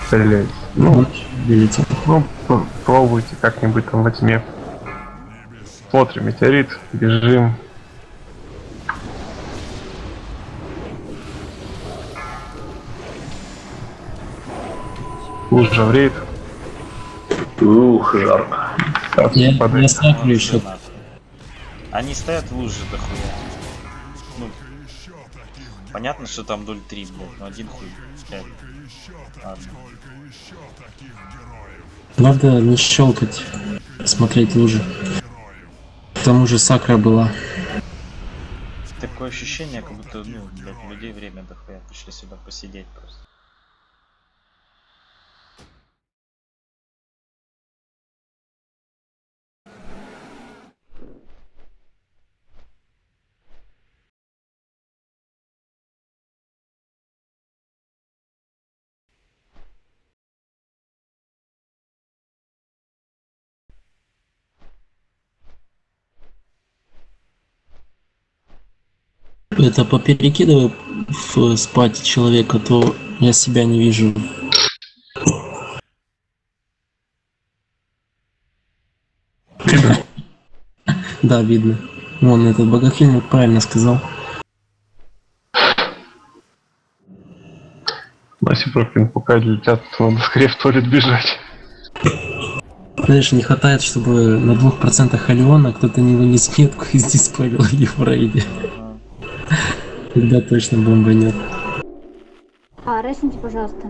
Speaker 1: Стреляйте. Ну,
Speaker 13: Видите?
Speaker 1: ну, п- пробуйте как-нибудь там во тьме. Смотрим, метеорит, бежим. Лужа в рейд.
Speaker 12: Ух, жарко.
Speaker 1: Сейчас
Speaker 13: Я, я ставлю еще.
Speaker 8: Они стоят в луже дохуя. Ну, понятно, что там 0,3, блядь, но один хуй. Пять.
Speaker 13: Надо не щелкать, смотреть лужи. К тому же сакра была.
Speaker 8: Такое ощущение, как будто, ну, у людей время дохуя. Пришли сюда посидеть просто.
Speaker 13: Это поперекидывай в спать человека, то я себя не вижу. Да, видно. Вон этот богохильник правильно сказал.
Speaker 1: Наси Прокин, пока летят, надо скорее в туалет бежать.
Speaker 13: Знаешь, не хватает, чтобы на двух процентах Алиона кто-то не вынес метку и диспелил ее в рейде. Тогда точно бомбанет.
Speaker 2: А, ресните, пожалуйста.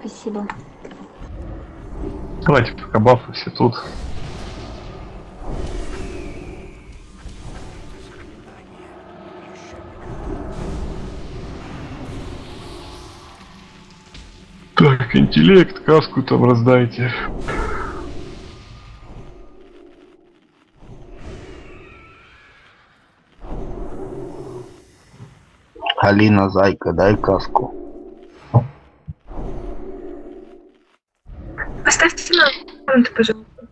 Speaker 2: Спасибо.
Speaker 1: Давайте пока бафы все тут. Так, интеллект, каску там раздайте.
Speaker 3: Алина, зайка, дай каску.
Speaker 6: Поставьте на аккаунт, пожалуйста.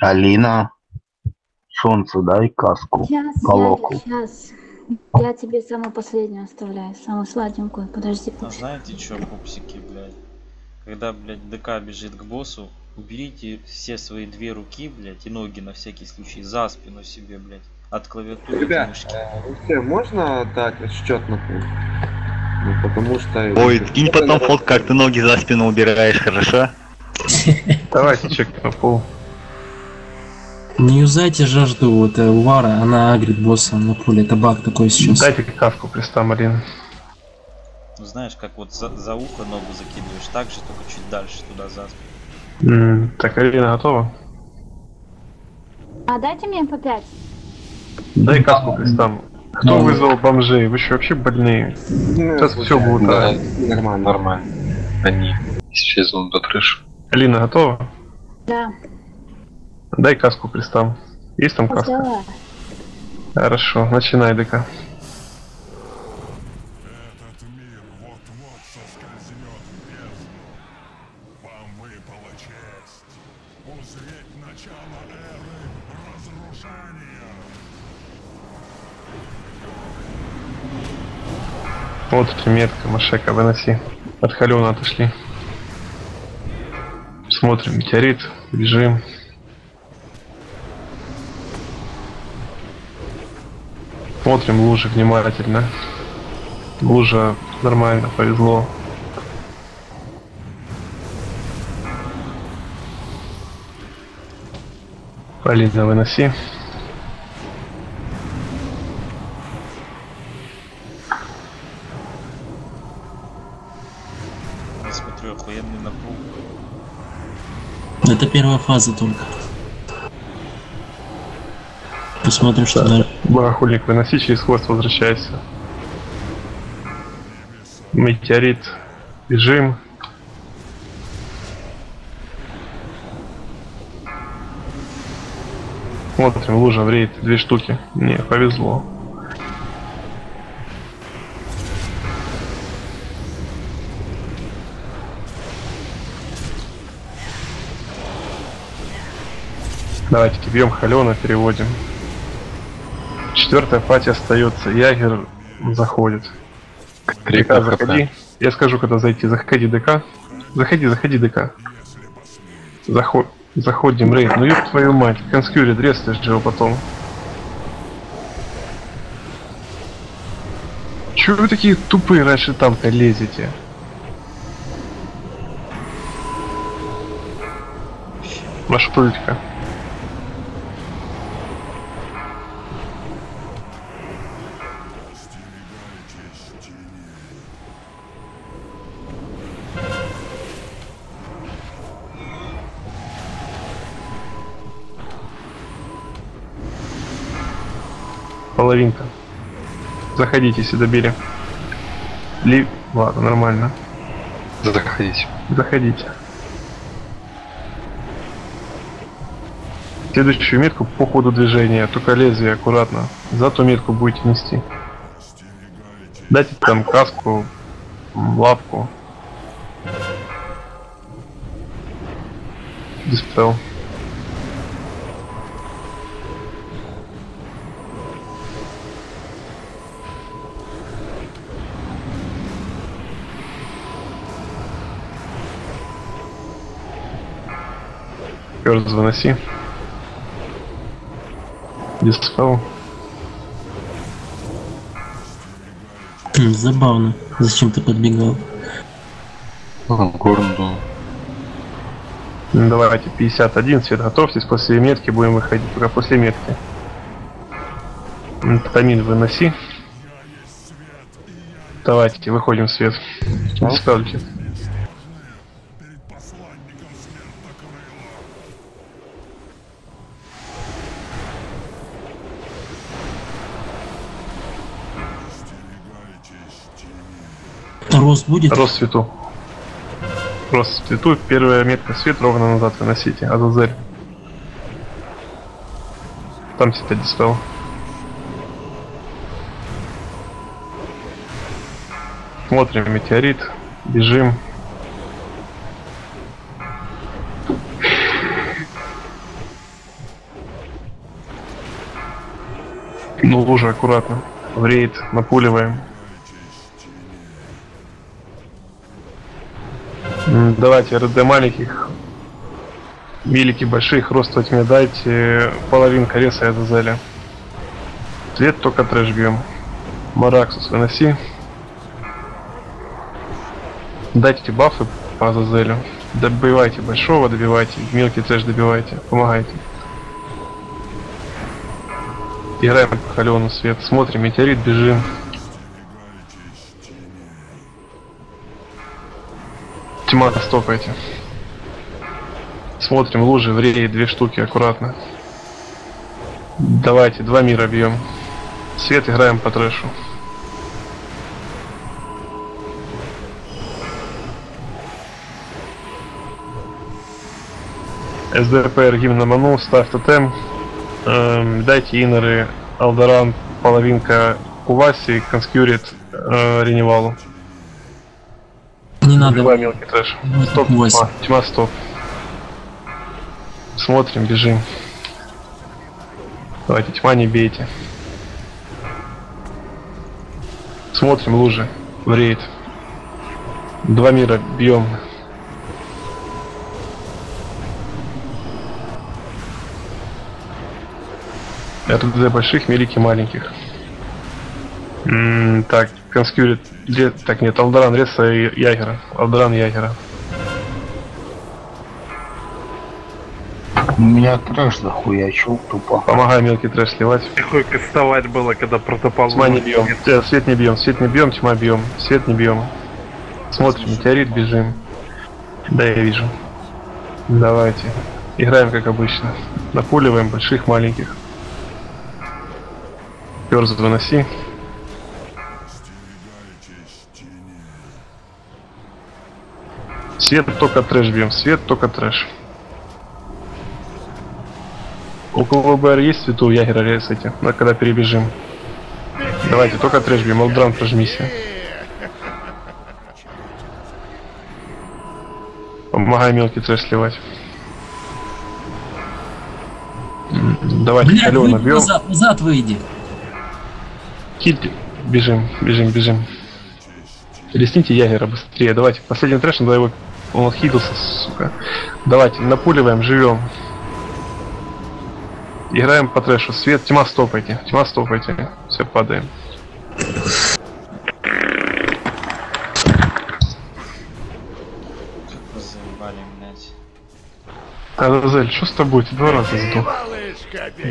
Speaker 3: Алина, солнце, дай каску.
Speaker 2: Сейчас,
Speaker 3: По локу.
Speaker 2: сейчас. Я тебе самую последнюю оставляю, самую сладенькую. Подожди,
Speaker 8: А знаете что, пупсики, блядь? Когда, блядь, ДК бежит к боссу, уберите все свои две руки, блядь, и ноги на всякий случай за спину себе, блядь. От клавиатуры до
Speaker 4: Ребят,
Speaker 8: мышки.
Speaker 4: э, можно дать счет на? Ну, потому что...
Speaker 15: Ой, кинь потом фото, как ты ноги за спину убираешь, хорошо?
Speaker 1: Давайте чек на пол.
Speaker 13: Не юзайте жажду вот э, Увара, она агрит босса на пуле. Это баг такой сейчас.
Speaker 1: Дайте каску пристам, Алина.
Speaker 8: Ну знаешь, как вот за, за ухо ногу закидываешь, так же, только чуть дальше туда за.
Speaker 1: М, Так, Алина готова?
Speaker 2: А дайте мне по 5.
Speaker 1: Дай каску пристам. Кто
Speaker 4: Ну.
Speaker 1: вызвал бомжей? Вы что, вообще больные? Сейчас все будет.
Speaker 4: Да, нормально.
Speaker 7: Нормально. Они исчезнут до крыши.
Speaker 1: Алина готова?
Speaker 2: Да.
Speaker 1: Дай каску пристам. Есть там каска?
Speaker 2: Взяла.
Speaker 1: Хорошо, начинай, ДК.
Speaker 10: Вам выпала честь узреть начало эры разрушения.
Speaker 1: Вот метка, Машека, выноси. От Халена отошли. Смотрим, метеорит, бежим. Смотрим лужи внимательно. Лужа нормально, повезло. Полина, выноси.
Speaker 8: Я смотрю, охуенный напруг.
Speaker 13: Это первая фаза только. Посмотрим, что дальше.
Speaker 1: Барахульник, выноси через хвост, возвращайся. Метеорит. Бежим. Смотрим, лужа в рейд, две штуки. Не, повезло. Давайте бьем Халена, переводим. Четвертая пати остается. Ягер заходит. ДК, заходи. Я скажу, когда зайти. Заходи, ДК. Заходи, заходи, ДК. Заход... Заходим, рейд. Ну ёб твою мать. Конскьюри, дресты же его потом. Чё вы такие тупые раньше танка лезете? Маршрутика. Половинка. Заходите, если добили. Ли... Ладно, нормально.
Speaker 7: Заходите.
Speaker 1: Заходите. Следующую метку по ходу движения, только лезвие аккуратно. За ту метку будете нести. Дайте там каску, лапку. Диспел. Перс выноси. Диспел.
Speaker 13: Забавно. Зачем ты подбегал?
Speaker 1: Ну, Давайте 51, свет готовьтесь, после метки будем выходить, только после метки. Тамин выноси. Давайте, выходим в свет. Диспелки.
Speaker 13: Рост будет?
Speaker 1: Рост свету. Рост свету, первая метка свет ровно назад выносите. Азазель. Там сидит диспел. Смотрим метеорит. Бежим. Ну, лужа аккуратно. В рейд напуливаем. Давайте РД маленьких. Милики больших, рост во тьме дайте. Половинка реса и Азазеля. Свет только трэш бьем. Мараксус выноси. Дайте бафы по Азазелю. Добивайте большого, добивайте. Мелкий трэш добивайте. Помогайте. Играем по Халиону свет. Смотрим, метеорит, бежим. Тьма стопайте. Смотрим лужи, в рее две штуки, аккуратно. Давайте, два мира бьем. Свет играем по трэшу. СДПР гимн манул, ставь тотем. Эм, дайте инеры, Алдаран, половинка Куваси, Конскюрит, э, Реневалу.
Speaker 13: Надо.
Speaker 1: Два мелкий трэш. Стоп,
Speaker 13: Куваси.
Speaker 1: тьма, тьма, стоп. Смотрим, бежим. Давайте, тьма не бейте. Смотрим лужи. В рейд. Два мира бьем. РД больших, милики маленьких. М, так, конскюрит. Так, нет, Алдаран, Реса и Ягера. Алдаран Ягера.
Speaker 3: У меня трэш захуячил тупо.
Speaker 1: Помогай мелкий трэш сливать.
Speaker 16: Какой кастовать было, когда протопал.
Speaker 1: Тьма не бьем. Э, Свет не бьем, свет не бьем, тьма бьем. Свет не бьем. Смотрим, метеорит, бежим. Да, я вижу. Давайте. Играем как обычно. Напуливаем больших, маленьких. Перс выноси. Свет только трэш бьем, свет только трэш. У кого БР есть свету, Ягера ресайте, на когда перебежим. Давайте, только трэш бьем, Алдран прожмись. Помогай мелкий трэш сливать. Давайте,
Speaker 13: Блядь,
Speaker 1: Алена, бьем.
Speaker 13: назад, назад выйди.
Speaker 1: Киль, бежим, бежим, бежим. Ресните Ягера быстрее, давайте. Последний трэш, надо его... Он отхитился, сука. Давайте, напуливаем, живем. Играем по трэшу. Свет, тьма стопайте. Тьма стопайте. Все, падаем.
Speaker 8: Заебали, блядь.
Speaker 1: Азазель, что с тобой? Ты два раза сдох.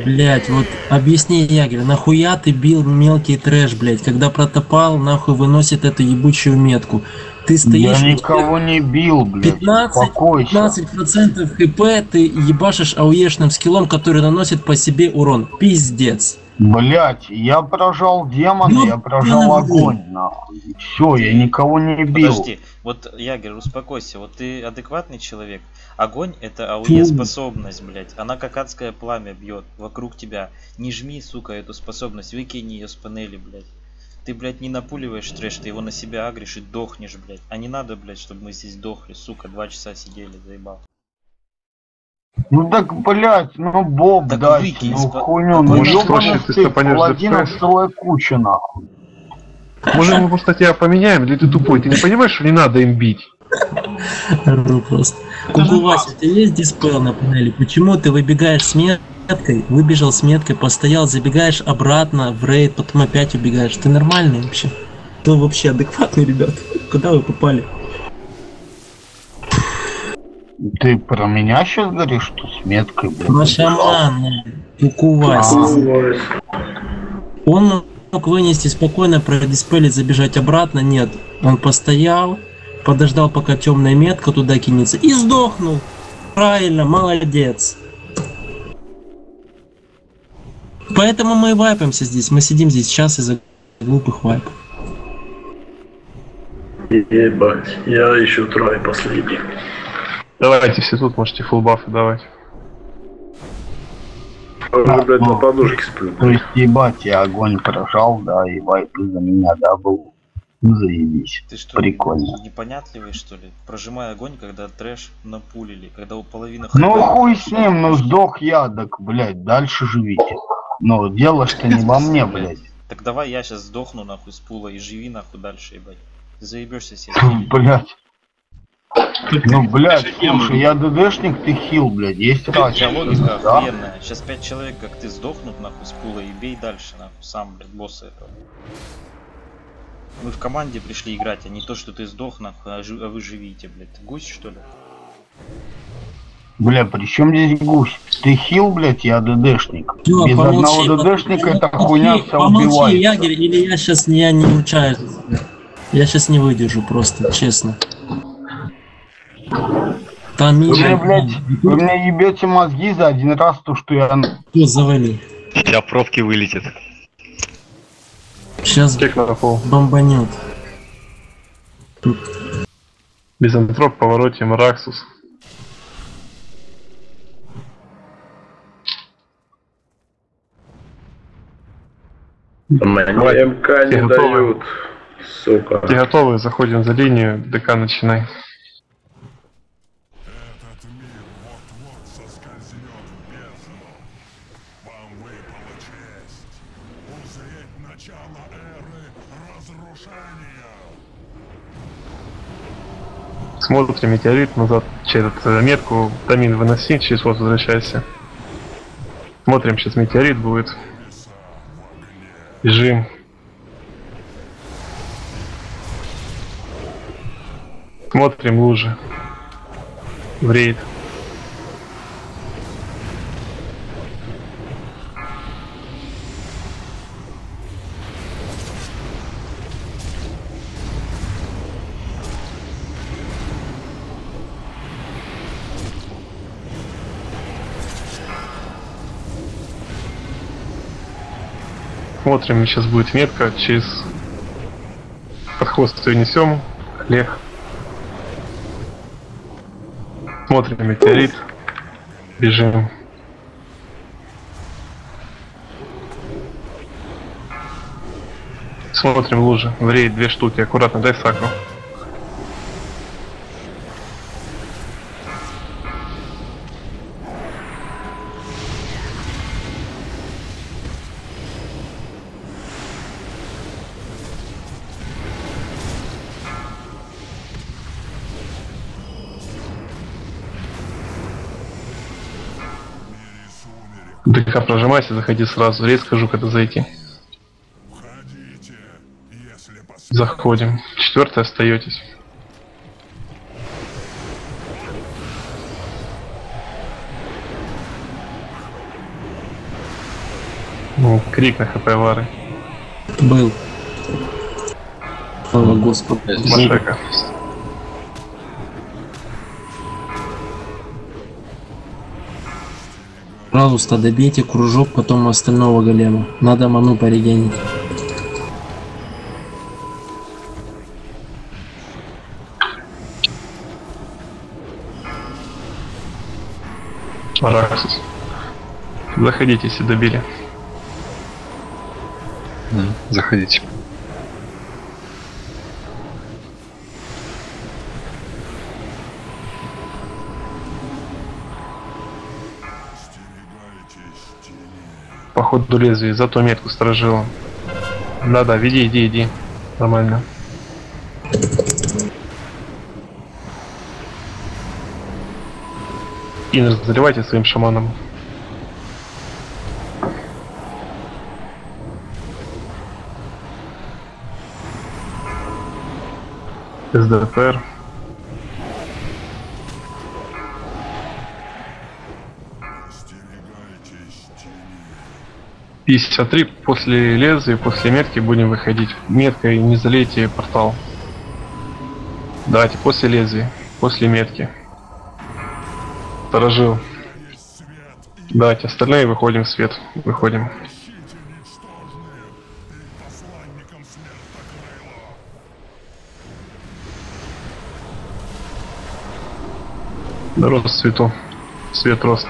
Speaker 13: Блять, вот объясни, Ягер, нахуя ты бил мелкий трэш, блять, когда протопал, нахуй выносит эту ебучую метку. Ты стоишь...
Speaker 3: Я никого не бил, блядь.
Speaker 13: 15,
Speaker 3: Успокойся.
Speaker 13: 15% хп ты ебашишь ауешным скиллом, который наносит по себе урон. Пиздец.
Speaker 3: Блять, я прожал демона,
Speaker 13: Ну,
Speaker 3: я прожал
Speaker 13: блин.
Speaker 3: огонь, нахуй. Все, я никого не бил.
Speaker 8: Подожди, вот, Ягер, успокойся, вот ты адекватный человек. Огонь это АУЕ способность, блядь. Она как адское пламя бьет вокруг тебя. Не жми, сука, эту способность, выкини ее с панели, блядь. Ты, блядь, не напуливаешь трэш, ты его на себя агришь и дохнешь, блядь. А не надо, блядь, чтобы мы здесь дохли, сука, два часа сидели, заебал.
Speaker 3: Ну так, блять, ну боб
Speaker 8: Так
Speaker 3: дайте,
Speaker 8: выкинь
Speaker 3: ну
Speaker 8: спо-
Speaker 3: хуйню, ну ёбаный стык, целая куча, нахуй.
Speaker 1: Может мы просто тебя поменяем, или ты тупой? Ты не понимаешь, что не надо им бить?
Speaker 13: Ору просто. Куку Вася, ты есть диспел на панели? Почему ты выбегаешь с меткой, выбежал с меткой, постоял, забегаешь обратно в рейд, потом опять убегаешь? Ты нормальный вообще? Ты вообще адекватный, ребят? Куда вы попали?
Speaker 3: Ты про меня сейчас говоришь, что с меткой, блядь?
Speaker 13: Про шамана, Куку Вася. Он мог вынести спокойно, продиспелить, забежать обратно. Нет, он постоял, подождал, пока темная метка туда кинется и сдохнул. Правильно, молодец. Поэтому мы и вайпаемся здесь. Мы сидим здесь сейчас из-за глупых вайпов.
Speaker 12: Ебать, я еще трое последний.
Speaker 1: Давайте все тут, можете фулл бафы давать.
Speaker 12: Уже, блядь, на подушке сплю.
Speaker 3: То есть, ебать, я огонь прожал, да, и вайп из-за меня, да, был. Ну, заебись.
Speaker 8: Ты что,
Speaker 3: Прикольно.
Speaker 8: непонятливый, что ли? Прожимай огонь, когда трэш напулили, когда у половины
Speaker 3: Ну хуй с ним, ну сдох я, так, блядь, дальше живите. Но дело что не во мне, блядь.
Speaker 8: Так давай я сейчас сдохну нахуй с пула и живи нахуй дальше, ебать. Ты заебешься себе.
Speaker 3: Блядь. Ну, блядь, слушай, я ДДшник, ты хил, блядь, есть разница,
Speaker 8: логика
Speaker 3: да?
Speaker 8: охуенная. Сейчас пять человек, как ты, сдохнут нахуй с пула и бей дальше нахуй сам, блядь, босса этого. Мы в команде пришли играть, а не то, что ты сдох нахуй, а, жи- а вы живите, блядь. Ты гусь что ли?
Speaker 3: Бля, при чем здесь гусь? Ты хил, блядь, я ДДшник.
Speaker 13: Всё,
Speaker 3: Без
Speaker 13: помолчи,
Speaker 3: одного ДДшника эта хуйня вся
Speaker 13: Помолчи,
Speaker 3: убивается.
Speaker 13: Ягерь, или я сейчас не, я не себя. Я сейчас не выдержу просто, честно. Там
Speaker 3: Вы
Speaker 13: меня,
Speaker 3: блядь, вы мне ебете мозги за один раз то, что я...
Speaker 13: Кто завалил?
Speaker 15: Сейчас пробки вылетят.
Speaker 13: Сейчас бомбанет.
Speaker 1: Мизантроп, повороте, Мараксус.
Speaker 12: Мне МК не
Speaker 1: готовы?
Speaker 12: дают, сука.
Speaker 1: Все готовы, заходим за линию, ДК начинай. Смотрим метеорит назад через э, метку, тамин выноси, через вот возвращайся. Смотрим, сейчас метеорит будет. Бежим. Смотрим лужи. В рейд. Смотрим, сейчас будет метка, через подход ее несем. Олег. Смотрим метеорит. Бежим. Смотрим лужи. В две штуки. Аккуратно, дай саку. ДК прожимайся, заходи сразу. Рейд скажу, когда зайти. Заходим. Четвертый остаетесь. Ну, крик на хп вары.
Speaker 13: Был. Слава Господу.
Speaker 1: Машека.
Speaker 13: Пожалуйста, добейте кружок, потом остального голема. Надо ману порегенить.
Speaker 1: Араксус. Заходите, если добили.
Speaker 7: Заходите.
Speaker 1: по ходу лезвия, зато метку сторожила. Да-да, веди, иди, иди. Нормально. И заливайте своим шаманом. СДПР. 53 после лезвия, после метки будем выходить. Меткой не залейте портал. Давайте после лезвия, после метки. Сторожил. Давайте остальные выходим в свет. Выходим. Рост свету. Свет рост.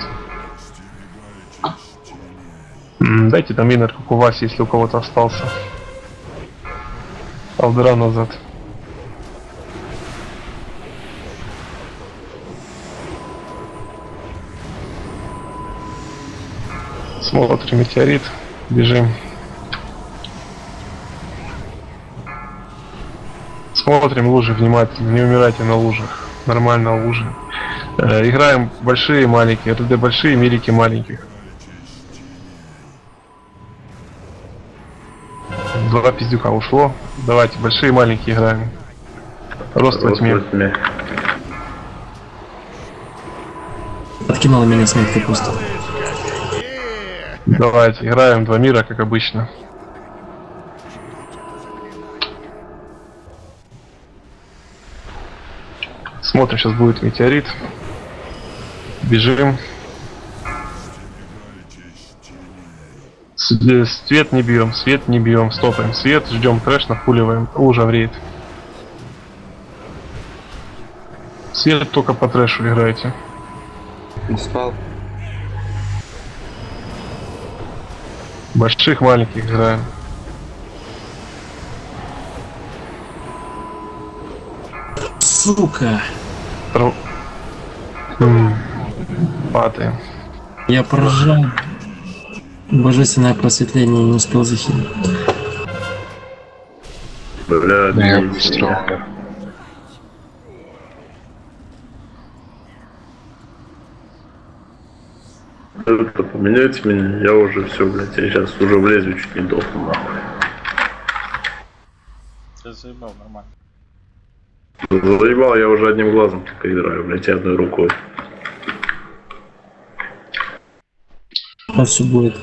Speaker 1: Дайте там инер, как у вас, если у кого-то остался. Полдора назад. Смотрим метеорит. Бежим. Смотрим лужи внимательно, не умирайте на лужах. Нормально лужи. Э, играем большие маленькие. РД большие, милики маленьких. Два пиздюка ушло. Давайте, большие и маленькие играем. Рост во тьме.
Speaker 13: Подкинула меня с меткой просто.
Speaker 1: Давайте, играем два мира, как обычно. Смотрим, сейчас будет метеорит. Бежим. Свет не бьем, свет не бьем, стопаем. Свет, ждем крэш, напуливаем. Лужа вреет. Свет только по трэшу играйте.
Speaker 4: Не спал.
Speaker 1: Больших, маленьких играем.
Speaker 13: Сука!
Speaker 1: Тр- М, Падаем.
Speaker 13: Я поражал. Божественное просветление не успел захилить.
Speaker 12: Бля,
Speaker 7: Я
Speaker 12: не-
Speaker 7: быстро.
Speaker 12: Это поменяйте меня, я уже все, блядь, я сейчас уже в лезвие чуть не дохну, нахуй.
Speaker 8: Ты заебал нормально.
Speaker 12: Заебал, я уже одним глазом только играю, блядь, и одной рукой.
Speaker 13: А все будет.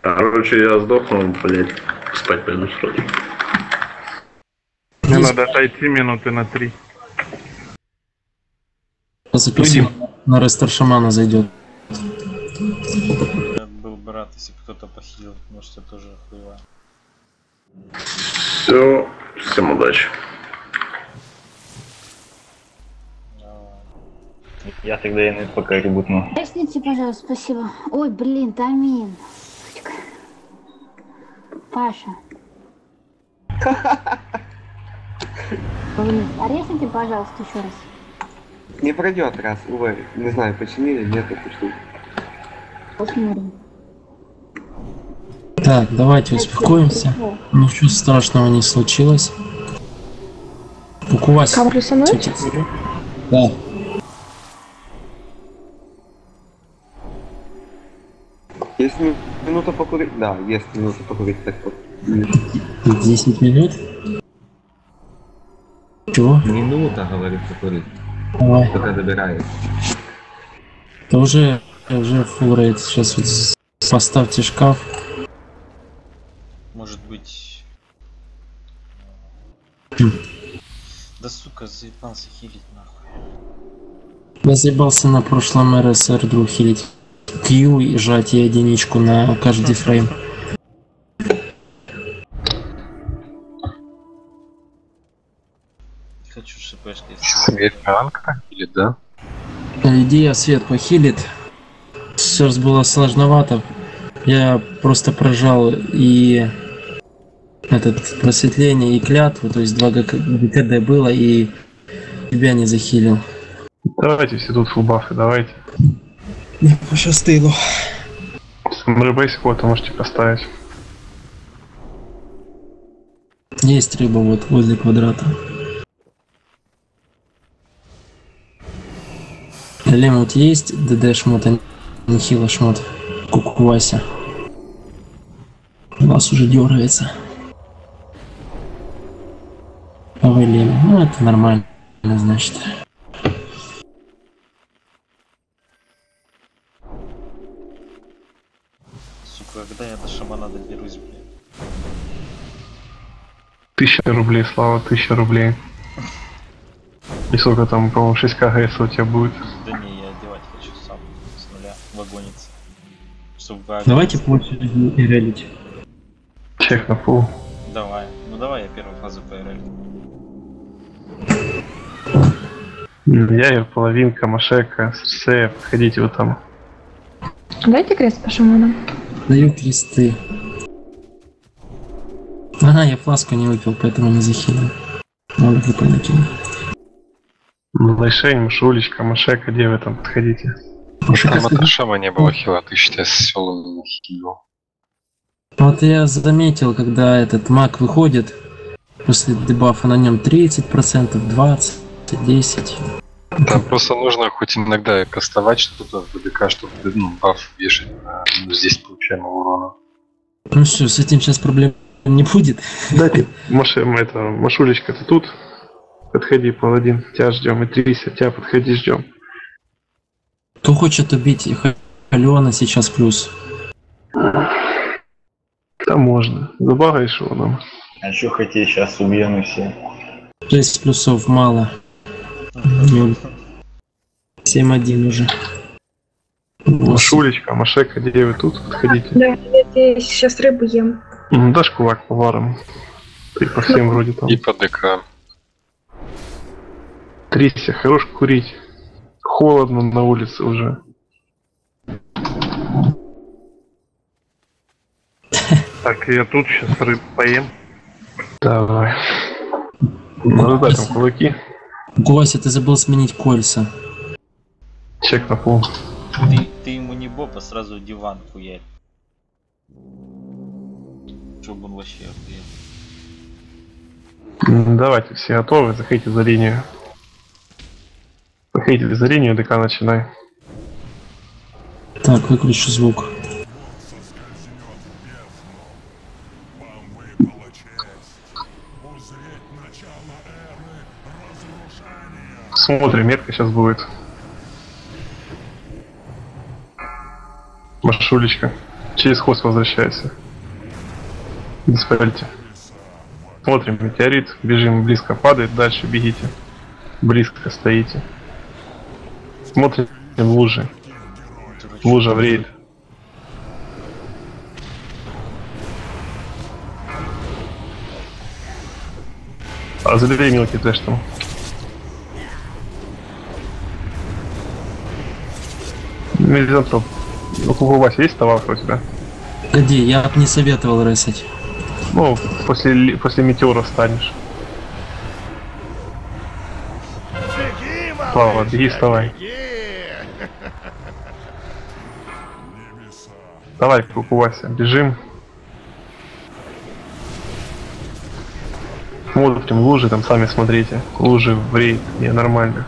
Speaker 12: Короче, я сдохну, блядь, спать пойду сразу.
Speaker 16: Мне надо отойти минуты на три.
Speaker 13: Записывай. На рестор шамана зайдет.
Speaker 8: Я был бы рад, если бы кто-то похилил, может это тоже хуево.
Speaker 12: Все, всем удачи.
Speaker 15: Я тогда инет пока ребутну.
Speaker 2: Простите, пожалуйста, спасибо. Ой, блин, Тамин. Паша. Блин, Арестните, пожалуйста, еще раз.
Speaker 4: Не пройдет раз, увы. Не знаю, починили, нет эту штуку.
Speaker 2: Посмотрим.
Speaker 13: Так, давайте успокоимся. Ничего страшного не случилось.
Speaker 6: Со мной?
Speaker 13: светится. Да.
Speaker 4: Есть ми- минута покурить? Да, есть минута покурить. Так вот.
Speaker 13: 10 минут. Чего?
Speaker 17: Минута, говорит, покурить.
Speaker 13: Давай.
Speaker 17: Пока добираюсь.
Speaker 13: Это уже, уже full рейд. Сейчас вот поставьте шкаф.
Speaker 8: Может быть...
Speaker 13: Хм.
Speaker 8: Да сука, заебался хилить нахуй.
Speaker 13: Я заебался на прошлом РСР друг хилить. Q и жать единичку на каждый фрейм.
Speaker 8: Хочу шипешки.
Speaker 7: Верханка или да?
Speaker 13: Идея свет похилит. Сейчас было сложновато. Я просто прожал и этот просветление и клятву, то есть 2 ГКД было и тебя не захилил.
Speaker 1: Давайте все тут фулбафы, давайте.
Speaker 13: Не пощастило.
Speaker 1: Самребейс кого-то можете поставить.
Speaker 13: Есть рыба вот возле квадрата. Тебя есть ДД шмот, а не хило шмот? Куку Вася. У вас уже дергается. А вы Лема. Ну, это нормально, значит.
Speaker 8: Сука, когда я до шамана доберусь, блин?
Speaker 1: Тысяча рублей, Слава, тысяча рублей. И сколько там, по-моему, 6 КГС у тебя будет.
Speaker 8: Да не, я одевать хочу сам с нуля вагониться. Чтобы
Speaker 13: Давайте по очереди и релить.
Speaker 1: Чек на пол.
Speaker 8: Давай. Ну давай я первую фазу ПРЛ.
Speaker 1: Яйр, половинка, Машека, Серсея, подходите вы там.
Speaker 6: Дайте крест по шаманам.
Speaker 13: Даю кресты. Ага, я фласку не выпил, поэтому не захилил. Надо бы накинул.
Speaker 1: Лайшень, Машулечка, Машека, где вы там, подходите.
Speaker 7: Там от Шама не было хила, ты считай с селом хилил.
Speaker 13: Вот я заметил, когда этот маг выходит, после дебафа на нем 30%, 20%, 10%.
Speaker 7: Там просто нужно хоть иногда кастовать что-то в БДК, чтобы ну, баф вешать на минус 10 получаемого урона.
Speaker 13: Ну все, с этим сейчас проблем не будет.
Speaker 1: Дайте, Маша, это, Машулечка, ты тут? Подходи, паладин, тебя ждем. И Трися, тебя подходи, ждем.
Speaker 13: Кто хочет убить Халиона сейчас плюс?
Speaker 1: Да можно. Забагаешь его нам.
Speaker 15: А что хотите, сейчас убьем и все.
Speaker 13: 6 плюсов мало. 7-1 уже.
Speaker 1: Машулечка, Машека, где вы тут? Подходите.
Speaker 6: Да, я сейчас рыбу ем.
Speaker 1: М, Дашь кулак поваром. Ты по всем вроде там.
Speaker 7: И по ДК.
Speaker 1: Трися, хорош курить. Холодно на улице уже.
Speaker 16: Так, я тут сейчас рыб поем.
Speaker 1: Давай. Надо дать там кулаки.
Speaker 13: Гося, ты забыл сменить кольца.
Speaker 1: Чек на пол.
Speaker 8: Ты, ты ему не боб, а сразу диван хуярь. Чтобы он вообще охуел.
Speaker 1: М, Давайте, все готовы, заходите за линию. Заходите за линию, ДК начинай.
Speaker 13: Так, выключу звук.
Speaker 1: Смотрим, метка сейчас будет. Машулечка. Через хвост возвращайся. Диспельте. Смотрим, метеорит. Бежим близко, падает. Дальше бегите. Близко стоите. Смотрим лужи. Лужа в рейд. А забери мелкий трэш там. Мелизантроп. У вас есть товарка у тебя?
Speaker 13: Погоди, я б не советовал ресать.
Speaker 1: Ну, после, после метеора станешь. Слава, беги, вставай. Давай, Кукувася, бежим. Смотрим лужи, там сами смотрите. Лужи в рейд, не нормально.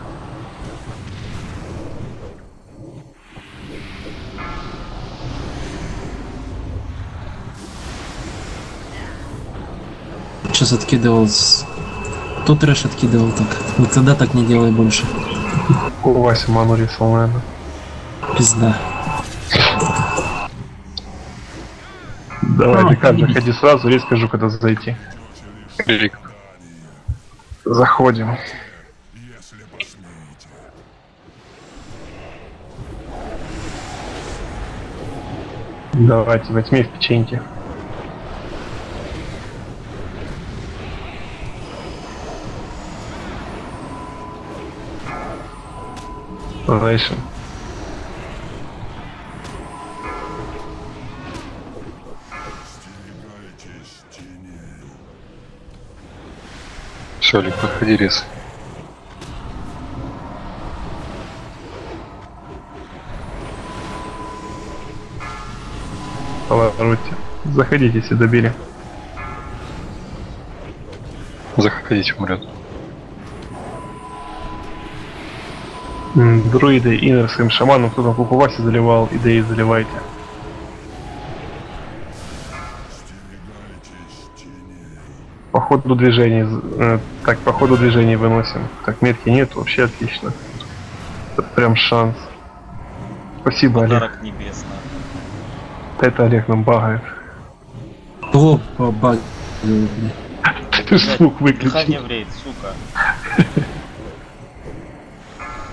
Speaker 13: Сейчас откидывал с... Кто трэш откидывал так? Вот тогда так не делай больше.
Speaker 1: Кукувася ману рисовал, наверное.
Speaker 13: Пизда.
Speaker 1: Давай, Декан, заходи сразу, резко скажу, когда зайти. Заходим. Давайте, во тьме в печеньке. Дальше.
Speaker 7: Все, Олег, подходи рез.
Speaker 1: Поворотте. Заходите, если добили.
Speaker 7: Заходите, умрет.
Speaker 1: Друиды, инер своим шаманом, кто там Кукуваси заливал, идеи заливайте. По ходу движений, э, так, по ходу движений выносим. Так, метки нет, вообще отлично. Это прям шанс. Спасибо, Олег.
Speaker 8: Подарок небесный.
Speaker 1: Это Олег нам багает.
Speaker 13: О, бабак.
Speaker 1: Ты ж звук выключил.
Speaker 8: Дыхание в рейд, сука.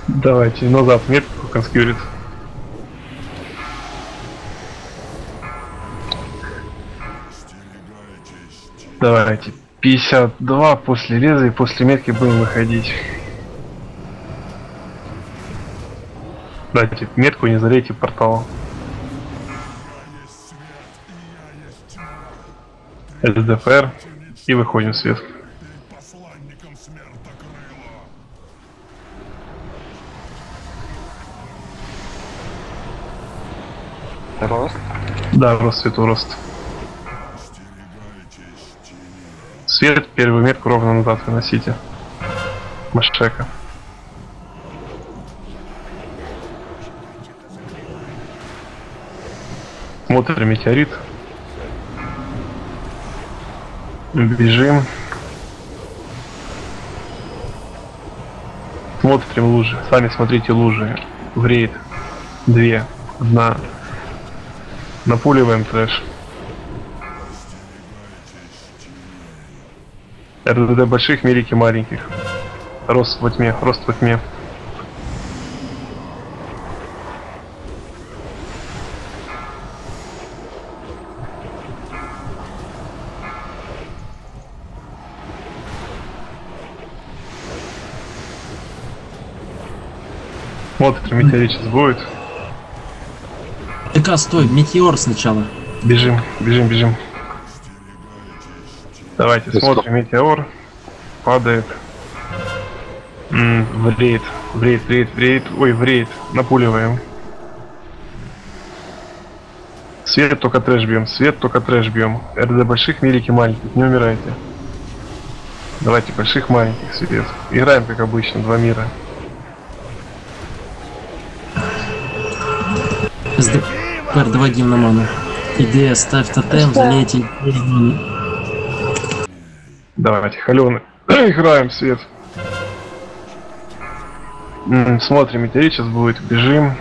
Speaker 1: Давайте, назад, метку конскьюрит. Давайте. 52 после леза и после метки будем выходить. Дайте метку, не залейте портал. СДФР и выходим в свет. Да, рост свету рост. Свет, первую метку ровно назад выносите. Машека. Смотрим метеорит. Бежим. Смотрим лужи. Сами смотрите лужи. В рейд. Две. Одна. Напуливаем трэш. РДД больших, мелики маленьких. Рост во тьме, рост во тьме. Смотрим, метеорит сейчас будет.
Speaker 13: ТК, стой, метеор сначала.
Speaker 1: Бежим, бежим, бежим. Давайте
Speaker 13: Ты
Speaker 1: смотрим, метеор падает. М, в рейд, в рейд, в рейд, в рейд, ой, в рейд, напуливаем. Свет только трэш бьем, свет только трэш бьем. РД больших, милики маленьких, не умирайте. Давайте больших, маленьких свет. Играем как обычно, два мира.
Speaker 13: СДПР, давай гимн ману. Идея, ставь тотем, залейте.
Speaker 1: Давайте, холеный. Играем свет. Смотрим, метеорит сейчас будет. Бежим.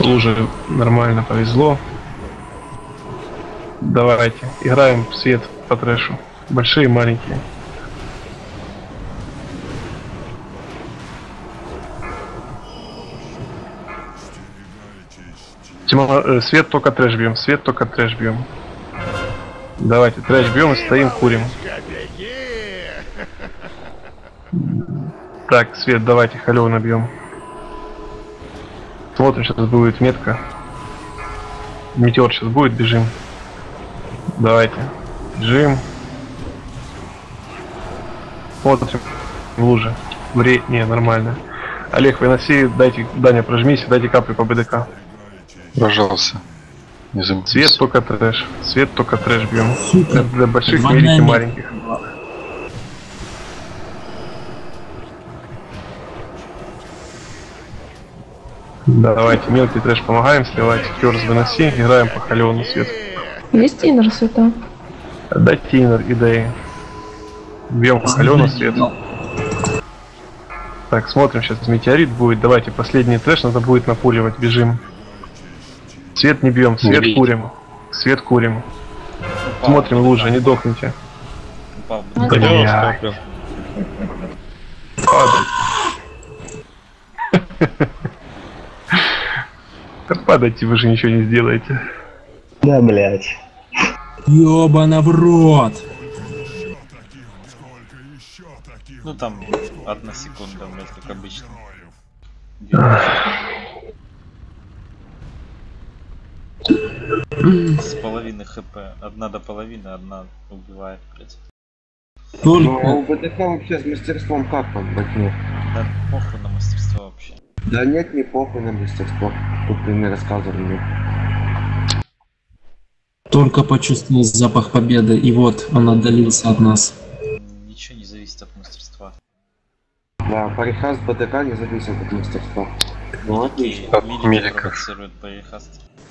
Speaker 1: Лужи нормально повезло. Давайте, играем в свет по трэшу. Большие и маленькие. Тьма, э, свет только трэш бьем, свет только трэш бьем. Давайте, трэш бьем и стоим, курим. Так, свет, давайте, халево набьем. Смотрим, сейчас будет метка. Метеор сейчас будет, бежим. Давайте. Бежим. Смотрим в луже. Вре... Не, нормально. Олег, выноси, дайте, Даня, прожмись, дайте капли по БДК.
Speaker 7: Пожалуйста. Не.
Speaker 1: Свет только трэш. Свет только трэш бьем.
Speaker 13: Сука,
Speaker 1: Для больших, меликих,
Speaker 13: метка.
Speaker 1: маленьких. Давайте, мелкий трэш помогаем сливать. Керс выноси, играем по халену свет.
Speaker 17: Есть инер света?
Speaker 1: Дать тинер идеи. Бьем по халену свет. Так, смотрим, сейчас метеорит будет. Давайте, последний трэш надо будет напуливать. Бежим. Свет не бьем, свет
Speaker 7: Убейте.
Speaker 1: курим. Свет курим. Смотрим лужи, не дохните.
Speaker 8: Упал.
Speaker 1: Да
Speaker 14: Хотел
Speaker 1: я.
Speaker 14: скопил.
Speaker 1: Падать. Да падайте, вы же ничего не сделаете.
Speaker 15: Да, блядь.
Speaker 13: Ёбана в рот.
Speaker 8: Ну там одна секунда, блядь, как обычно. С половины хп. Одна до половины, одна убивает, блядь.
Speaker 4: Но у БДК вообще с мастерством как там ботнет?
Speaker 8: Да похуй на мастерство вообще.
Speaker 4: Да нет, не похуй на мастерство. Тут ты мне рассказывал мне.
Speaker 13: Только почувствовал запах победы, и вот он отдалился от нас.
Speaker 8: Ничего не зависит от мастерства.
Speaker 4: Да, парихаст БДК не зависит от мастерства. Ну, отлично.
Speaker 7: От миликов.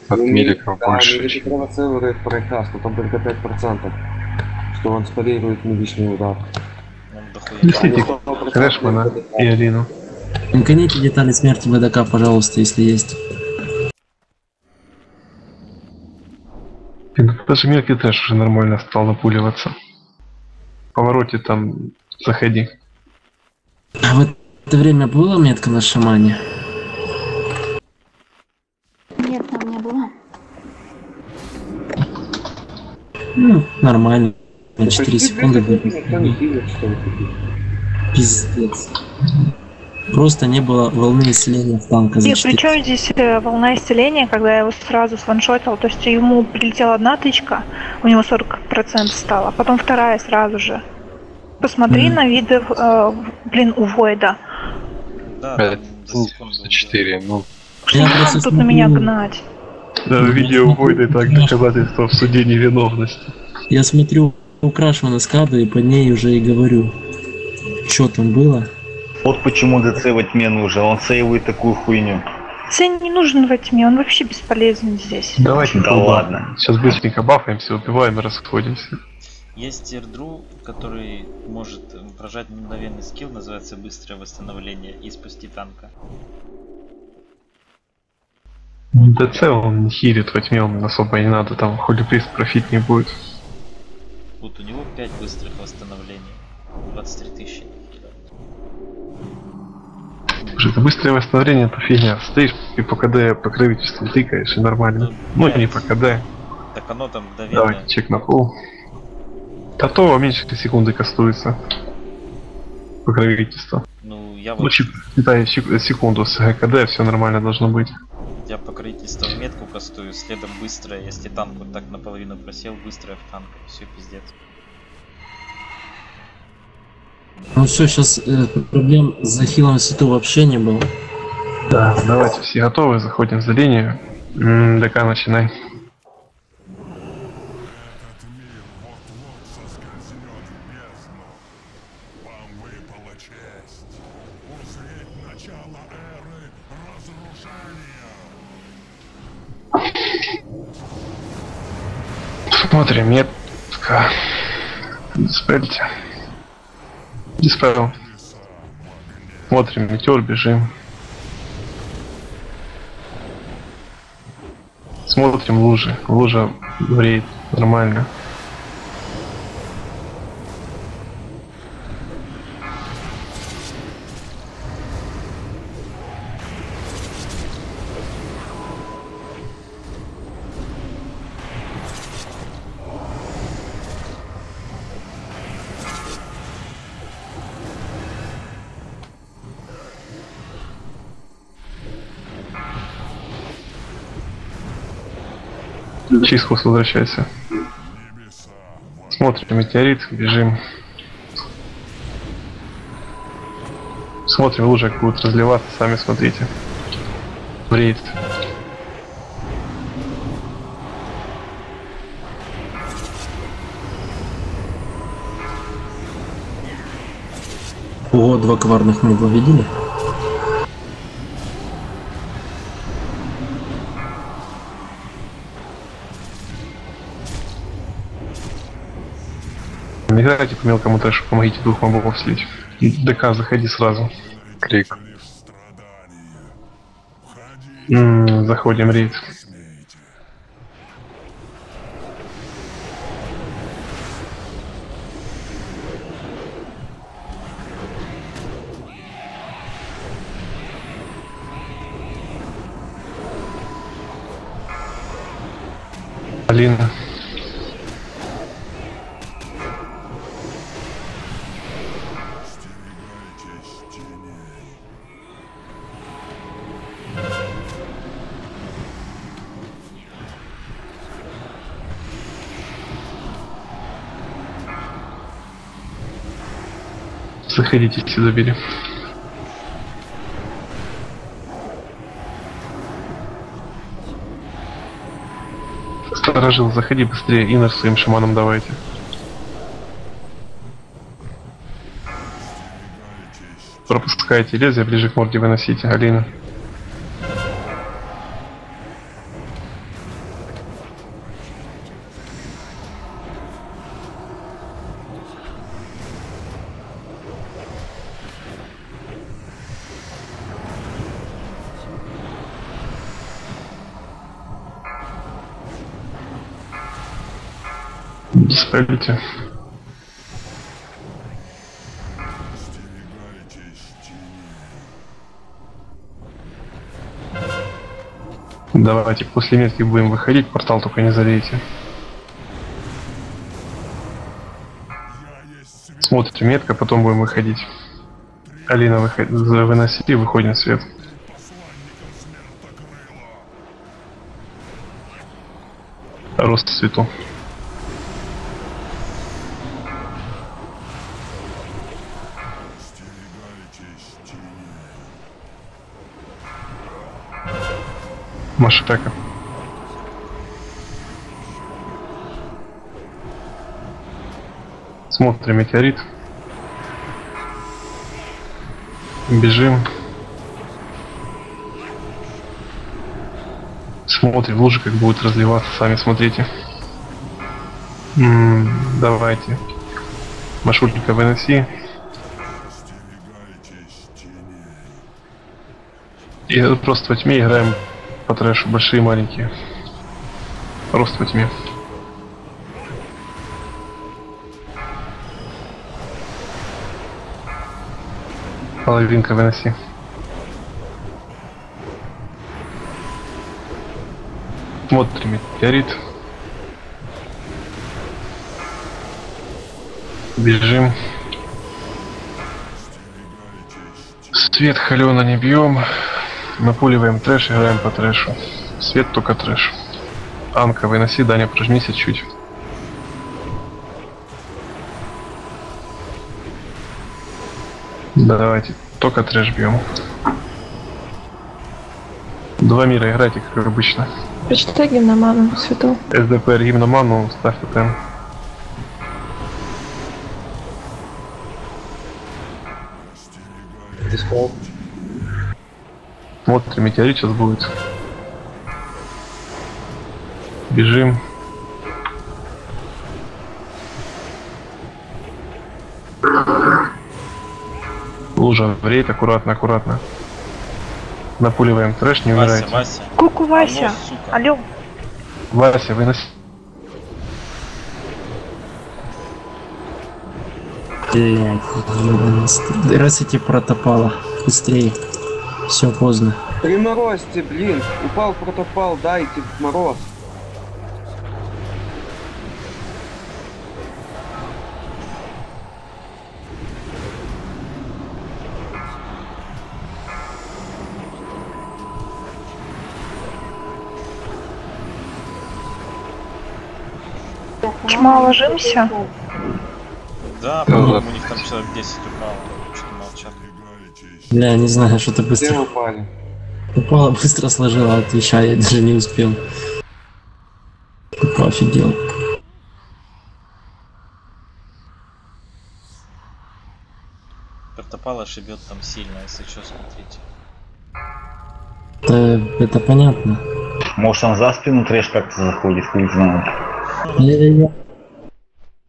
Speaker 7: От
Speaker 4: Ну,
Speaker 7: миликов
Speaker 4: да,
Speaker 7: больше.
Speaker 4: милики провоцирует парихаст, но там только 5%. Что он спарирует миличный удар.
Speaker 1: Несите Крэшмана и Алину.
Speaker 13: Гоните детали смерти ВДК, пожалуйста, если есть.
Speaker 1: И Даже мелкий трэш уже нормально стал напуливаться. В повороте там заходи.
Speaker 13: А в это время была метка на шамане?
Speaker 2: Нет, там не было.
Speaker 13: Ну, нормально. На 4
Speaker 4: Почти
Speaker 13: секунды.
Speaker 4: ли.
Speaker 13: Пиздец. Просто не было волны исцеления в танка за
Speaker 6: И
Speaker 13: 4
Speaker 6: причем здесь э, волна исцеления, когда я его сразу сваншотил, то есть ему прилетела одна тычка, у него 40% стало, потом вторая сразу же. Посмотри
Speaker 7: Мгм.
Speaker 6: на виды, э, блин, у Войда.
Speaker 7: Это за 4, ну.
Speaker 6: Что тут на меня гнать?
Speaker 1: Да, видео Войда и так доказательство в суде невиновности.
Speaker 13: Я смотрю украшенную скаду и по ней уже и говорю, что там было.
Speaker 15: Вот почему ДЦ во тьме нужен, он сейвует такую хуйню.
Speaker 6: Цен не нужен в тьме, он вообще бесполезен здесь.
Speaker 1: Давайте
Speaker 15: Да ладно.
Speaker 1: Сейчас быстренько бафаемся, убиваем и расходимся.
Speaker 8: Есть Ирдру, который может прожать мгновенный скилл, называется быстрое восстановление, и спасти танка.
Speaker 1: ДЦ он не хилит во тьме, он особо не надо, там холиприст профит не будет.
Speaker 8: Вот у него 5 быстрых восстановлений. 23 тысячи.
Speaker 1: Уже это быстрое восстановление, это фигня. Стоишь и по КД покровительству тыкаешь и нормально. Ну и не по КД.
Speaker 8: Так оно там мгновенно.
Speaker 1: Давайте чек на пол. Татова меньше секунды кастуется. Покровительство.
Speaker 8: Ну, я
Speaker 1: Ну,
Speaker 8: вот,
Speaker 1: чип, считай сек- секунду с КД, все нормально должно быть.
Speaker 8: Я покровительство в метку кастую, следом быстрое, если танк вот так наполовину просел, быстрое в танк, все пиздец.
Speaker 13: Ну все, сейчас проблем с захилом сету вообще не было.
Speaker 1: Да, давайте все готовы, заходим за линию. М, ДК начинай. Смотрим, метка. Диспельте. Диспел. Смотрим, метеор, бежим. Смотрим лужи. Лужа вреет нормально. Чисхус, возвращайся. Смотрим метеорит, бежим. Смотрим, лужа как будут разливаться, сами смотрите. Вреет.
Speaker 13: Ого, два коварных мугла видели?
Speaker 1: Не играйте по мелкому трэшу, помогите двух мобов слить. ДК, заходи сразу.
Speaker 7: Крик.
Speaker 1: М, заходим рейд. Алина. Заходите сюда, бери. Сторожил, заходи быстрее, инер своим шаманом давайте. Пропускайте лезвие, ближе к морде выносите, Алина. Диспелите. Давайте после метки будем выходить, портал только не залейте. Смотрите метка, потом будем выходить. Алина, выходи, выноси и выходим в свет. Рост свету. Машака. Смотрим метеорит. Бежим. Смотрим лужи, как будет разливаться, сами смотрите. М -м, давайте. Маршрутника выноси. И просто во тьме играем по трэшу, большие и маленькие. Рост во тьме. Половинка выноси. Смотрим метеорит. Бежим. Свет халена не бьем. Напуливаем трэш, играем по трэшу. Свет только трэш. Анка, выноси, Даня, прожмися чуть. Да, давайте, только трэш бьем. Два мира играйте, как обычно.
Speaker 17: Прочитай гимноману свету.
Speaker 1: СДПР гимноману, ставь ТТМ. Смотрим, метеорит сейчас будет. Бежим. Лужа в рейд, аккуратно, аккуратно. Напуливаем трэш, не
Speaker 8: Вася,
Speaker 1: умирайте.
Speaker 8: Вася.
Speaker 6: Куку, Вася.
Speaker 8: Алло.
Speaker 1: Вася, выноси.
Speaker 13: Блять. Раз эти протопало. Быстрее. Все поздно.
Speaker 4: Приморозьте, блин. Упал протопал, дайте мороз.
Speaker 6: Чма ложимся.
Speaker 8: Да, по-моему, у них там человек 10 упало. Что молчат.
Speaker 13: Бля, не знаю, что-то быстро.
Speaker 4: упали?
Speaker 13: Упала, быстро сложила, отвечаю, я даже не успел. Тупо офигел.
Speaker 8: Протопала шибет там сильно, если что, смотрите.
Speaker 13: Это, это понятно.
Speaker 15: Может он за спину трэш как-то заходит, хуй знает.
Speaker 13: Я, я-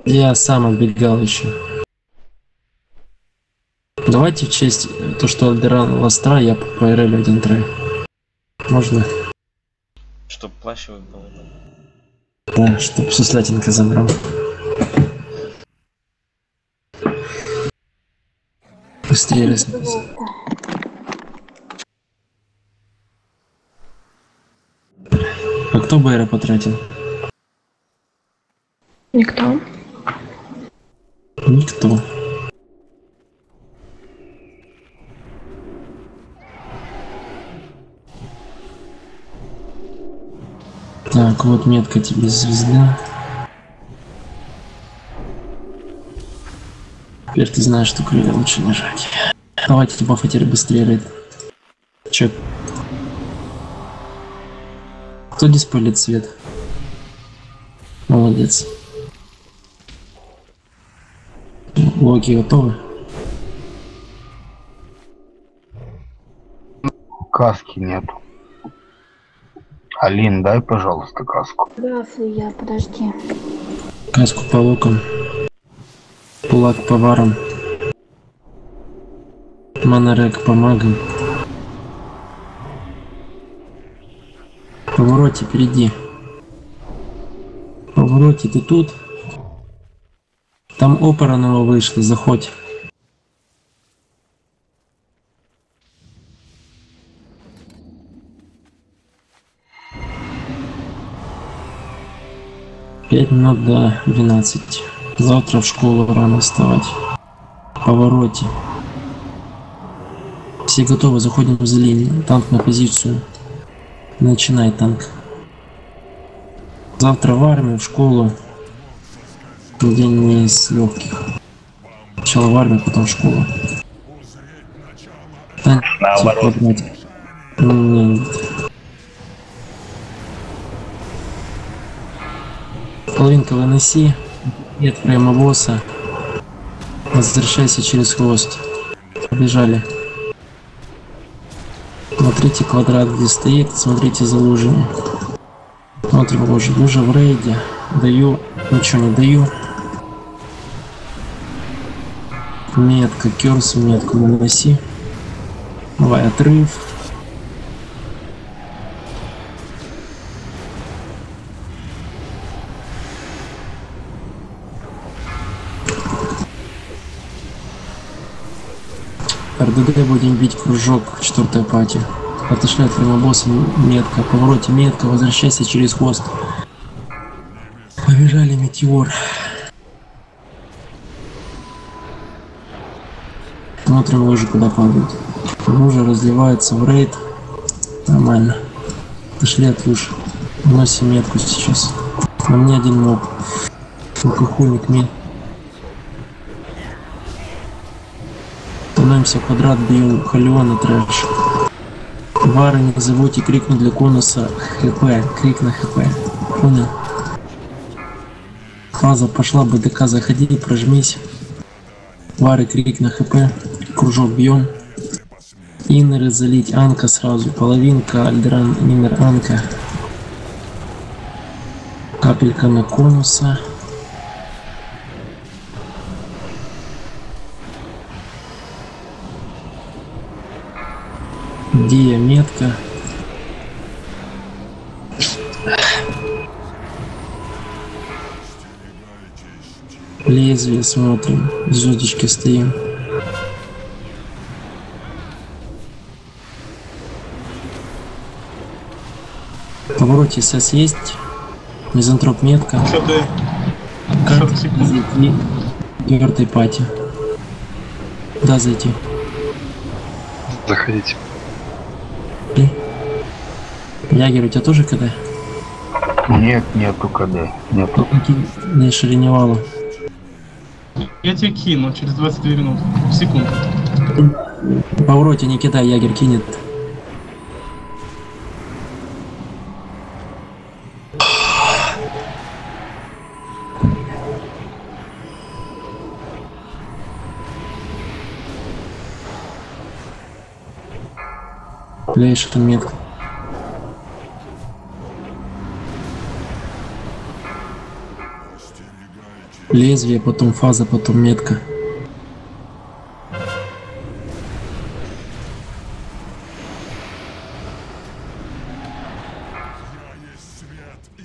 Speaker 13: я сам отбегал еще. Давайте в честь э, то, что Альдеран Ластра, я по ПРЛ один трек. Можно?
Speaker 8: Чтоб плащевый был.
Speaker 13: Да, чтоб суслятинка забрал. Быстрее разнес. А кто БР потратил?
Speaker 17: Никто.
Speaker 13: Никто. Так, вот метка тебе звезда. Теперь ты знаешь, что крылья лучше не. Давайте типа хотели быстрее рейд. Че? Кто диспелит свет? Молодец. Локи готовы?
Speaker 3: Каски нету. Алин, дай, пожалуйста, каску.
Speaker 2: Гафлю я, подожди.
Speaker 13: Каску по лукам. Пулак по варам. Монорек по магам. Повороте впереди. Повороте ты тут. Там опора нового вышла, заходь. Пять минут до 12. Завтра в школу рано вставать. Повороте. Все готовы, заходим в линию. Танк на позицию. Начинай танк. Завтра в армию, в школу. День не из легких. Сначала в армию, потом в школу. Танк
Speaker 15: Наоборот.
Speaker 13: Нет. Половинка выноси. Нет прямо босса. Возвращайся через хвост. Побежали. Смотрите квадрат, где стоит, смотрите за лужами. Смотрим лужи. Лужа в рейде. Даю. Ничего не даю. Метка, керс, метку наноси. Давай отрыв. РДД будем бить кружок, четвертая пати. Отошли от босса метка, повороте метка, возвращайся через хвост. Побежали метеор. Смотрим лужи, куда падают. Лужа разливается в рейд. Нормально. Отошли от луж. Носим метку сейчас. На мне один моб. Алкохольник мед. Становимся в квадрат, бьем Халиона трэш. Вары не забудьте крикнуть для конуса ХП. Крик на ХП. Понял? Фаза пошла, БДК заходи, прожмись. Вары крик на ХП. Кружок бьем. Иннеры залить Анка сразу. Половинка, Альдеран, Иннер, Анка. Капелька на конуса. Дия метка. Лезвие смотрим. Звездочки стоим. Повороте СС есть. Мизантроп метка.
Speaker 11: Что ты?
Speaker 13: Как зайти? Четвертой пати. Да, зайти.
Speaker 7: Заходите.
Speaker 13: Ягер, у тебя тоже КД?
Speaker 3: Нет, нету КД. Нету.
Speaker 13: Не шириневало.
Speaker 11: Я тебе кину через 22 минуты. Секунду.
Speaker 13: В повороте не кидай, Ягер кинет. Бля, что там Лезвие, потом фаза, потом метка.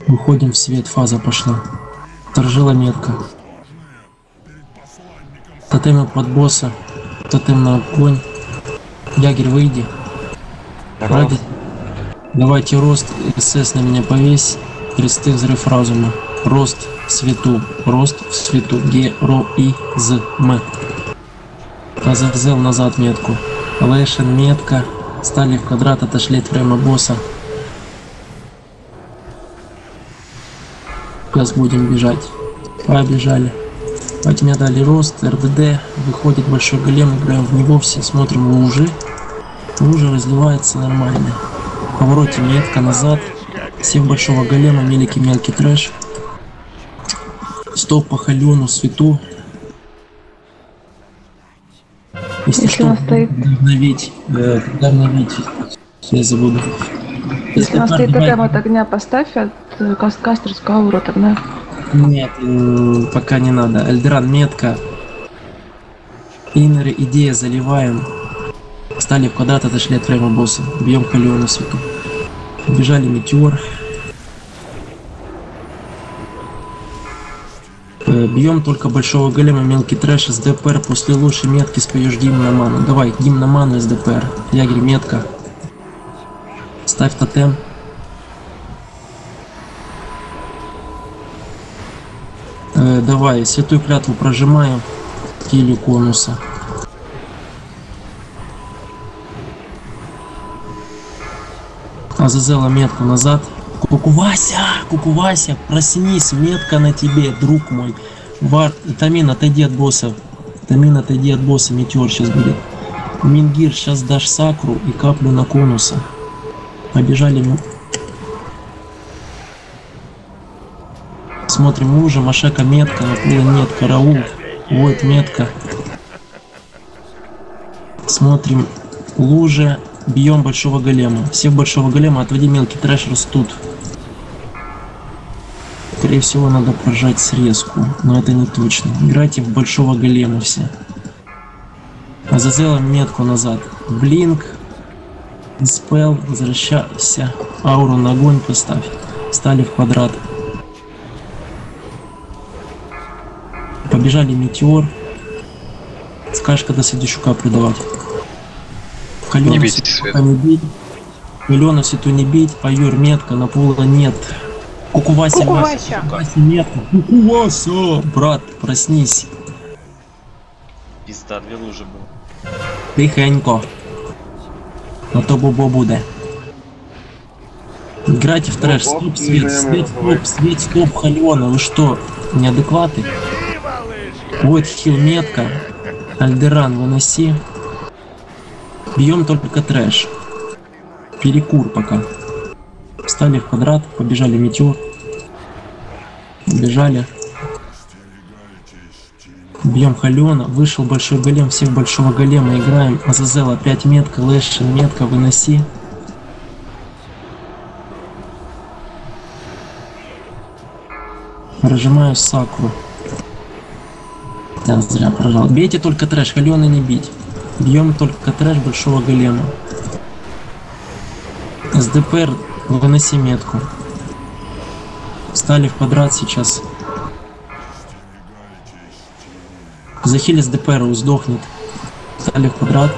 Speaker 13: Выходим в свет, фаза пошла. Торжила метка. Тотемы под босса. Тотем на огонь. Ягер, выйди. Ради. Давайте рост, СС на меня повесь. Кресты взрыв разума. Рост в свету. Рост в свету. Героизм. Азазел назад метку. Лэшен метка. Стали в квадрат, отошли от фрейма босса. Сейчас будем бежать. Побежали. По тьме дали рост, РДД. Выходит большой голем, играем в него все, смотрим лужи. Лужа разливается нормально. Повороте метка назад. Всем большого голема, мелкий мелкий трэш. Стоп по халену свету. Если,
Speaker 17: Если
Speaker 13: что,
Speaker 17: стоит.
Speaker 13: обновить, э, обновить, я забуду.
Speaker 17: Если он стоит
Speaker 13: поднимать-
Speaker 17: тотем от огня, поставь от э, каст кастерского ауру от огня.
Speaker 13: Нет, м, пока не надо. Эльдран, метка. Иннеры, идея, заливаем. Стали в квадрат, отошли от фрейма босса. Бьем Халиону свету. Бежали метеор. Бьем только большого голема, мелкий трэш, СДПР, после лучшей метки споешь гимн на ману. Давай, гимн на ману, СДПР. Ягель, метка. Ставь тотем. Э, давай, святую клятву прожимаем. Килю конуса. Азазела метку назад. Кукувася, Кукувася, проснись, метка на тебе, друг мой. Вар, Тамин, отойди от босса. Тамин, отойди от босса, метеор сейчас будет. Мингир, сейчас дашь сакру и каплю на конуса. Побежали мы. Смотрим лужа, Машека метка, Акула нет, караул. Вот метка. Смотрим лужа, бьем большого голема. Всех большого голема, отводи мелкий трэш растут. Скорее всего, надо прожать срезку, но это не точно. Играйте в большого голема все. Азазела метку назад. Блинк. Спел, возвращайся. Ауру на огонь поставь. Стали в квадрат. Побежали метеор. Скажешь, когда Сидищука придавать. Калёна
Speaker 7: Не бейте
Speaker 13: Свету не бить. Калёна Свету не бить. Аюр метка, на пола нет. Кукувася,
Speaker 6: Кукувася.
Speaker 13: Кукувася метка. Кукувася! Брат, проснись.
Speaker 8: Пизда, две лужи было.
Speaker 13: Тихенько. А то бобо буде. Играйте в трэш.
Speaker 4: Оп,
Speaker 13: Стоп, свет, свет, стоп, свет, стоп, Халена. Вы что, неадекваты? Вот хил метка. Альдеран, выноси. Бьем только трэш. Перекур пока. Встали в квадрат, побежали метеор. Бежали. Бьем Халена, вышел большой голем, всех большого голема играем. Азазел опять метка, Лэшин метка, выноси. Прожимаю сакру. Да, зря прожал. Бейте только трэш, Халена не бить. Бьем только трэш большого голема. СДПР, выноси метку. Встали в квадрат сейчас. Захили СДПР сдохнет. Встали в квадрат.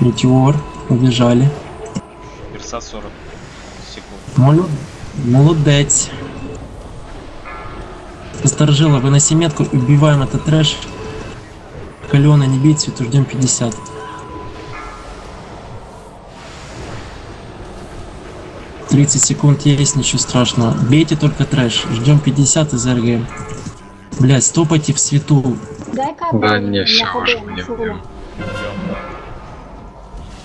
Speaker 13: Метеор. Убежали.
Speaker 8: Перса 40 секунд.
Speaker 13: Молод... Молодец. Старжила, выноси метку, убиваем этот трэш. Калена не бить, ждем 50. Тридцать секунд есть, ничего страшного. Бейте только трэш. Ждем 50 из РГ. Блять, стопайте в свету.
Speaker 7: Да не, все уже мне.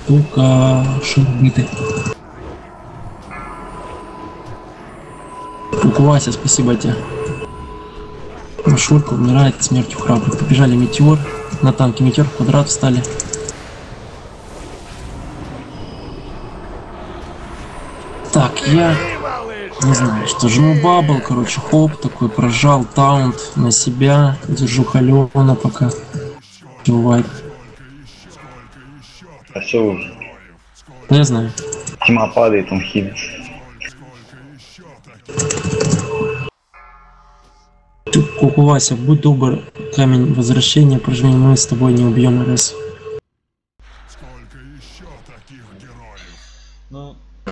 Speaker 13: Только шурбиты. Вася, спасибо тебе. Шурка умирает смертью храбрых. Побежали метеор. На танке метеор в квадрат встали. Так, я не знаю, что жму бабл, короче, хоп, такой прожал таунт на себя, держу Халена пока. Бывает.
Speaker 15: А все уже.
Speaker 13: Да я знаю.
Speaker 15: Тьма падает, он хилит.
Speaker 13: Кукувася, будь добр, камень возвращения, прожми, мы с тобой не убьем РС.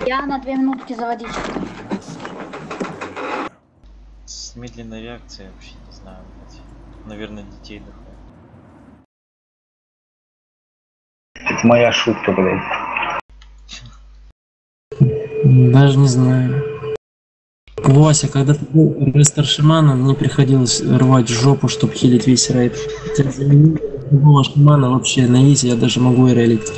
Speaker 2: Я на две минутки за водичкой.
Speaker 8: с медленной реакцией вообще не знаю, блядь. Наверное, детей дохуя.
Speaker 15: Это моя шутка, блядь.
Speaker 13: Даже не знаю. Вася, когда ты был рестаршиманом, мне приходилось рвать жопу, чтобы хилить весь рейд. Хотя шамана вообще на изи я даже могу и релить.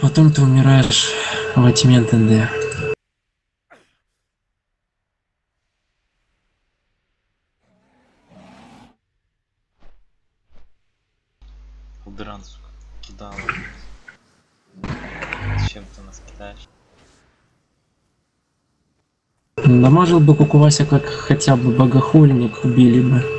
Speaker 13: Потом ты умираешь во тьме НТД.
Speaker 8: Удран, сука. Кидал. Зачем ты нас кидаешь?
Speaker 13: Намажил бы Кукувася, как хотя бы богохульник убили бы.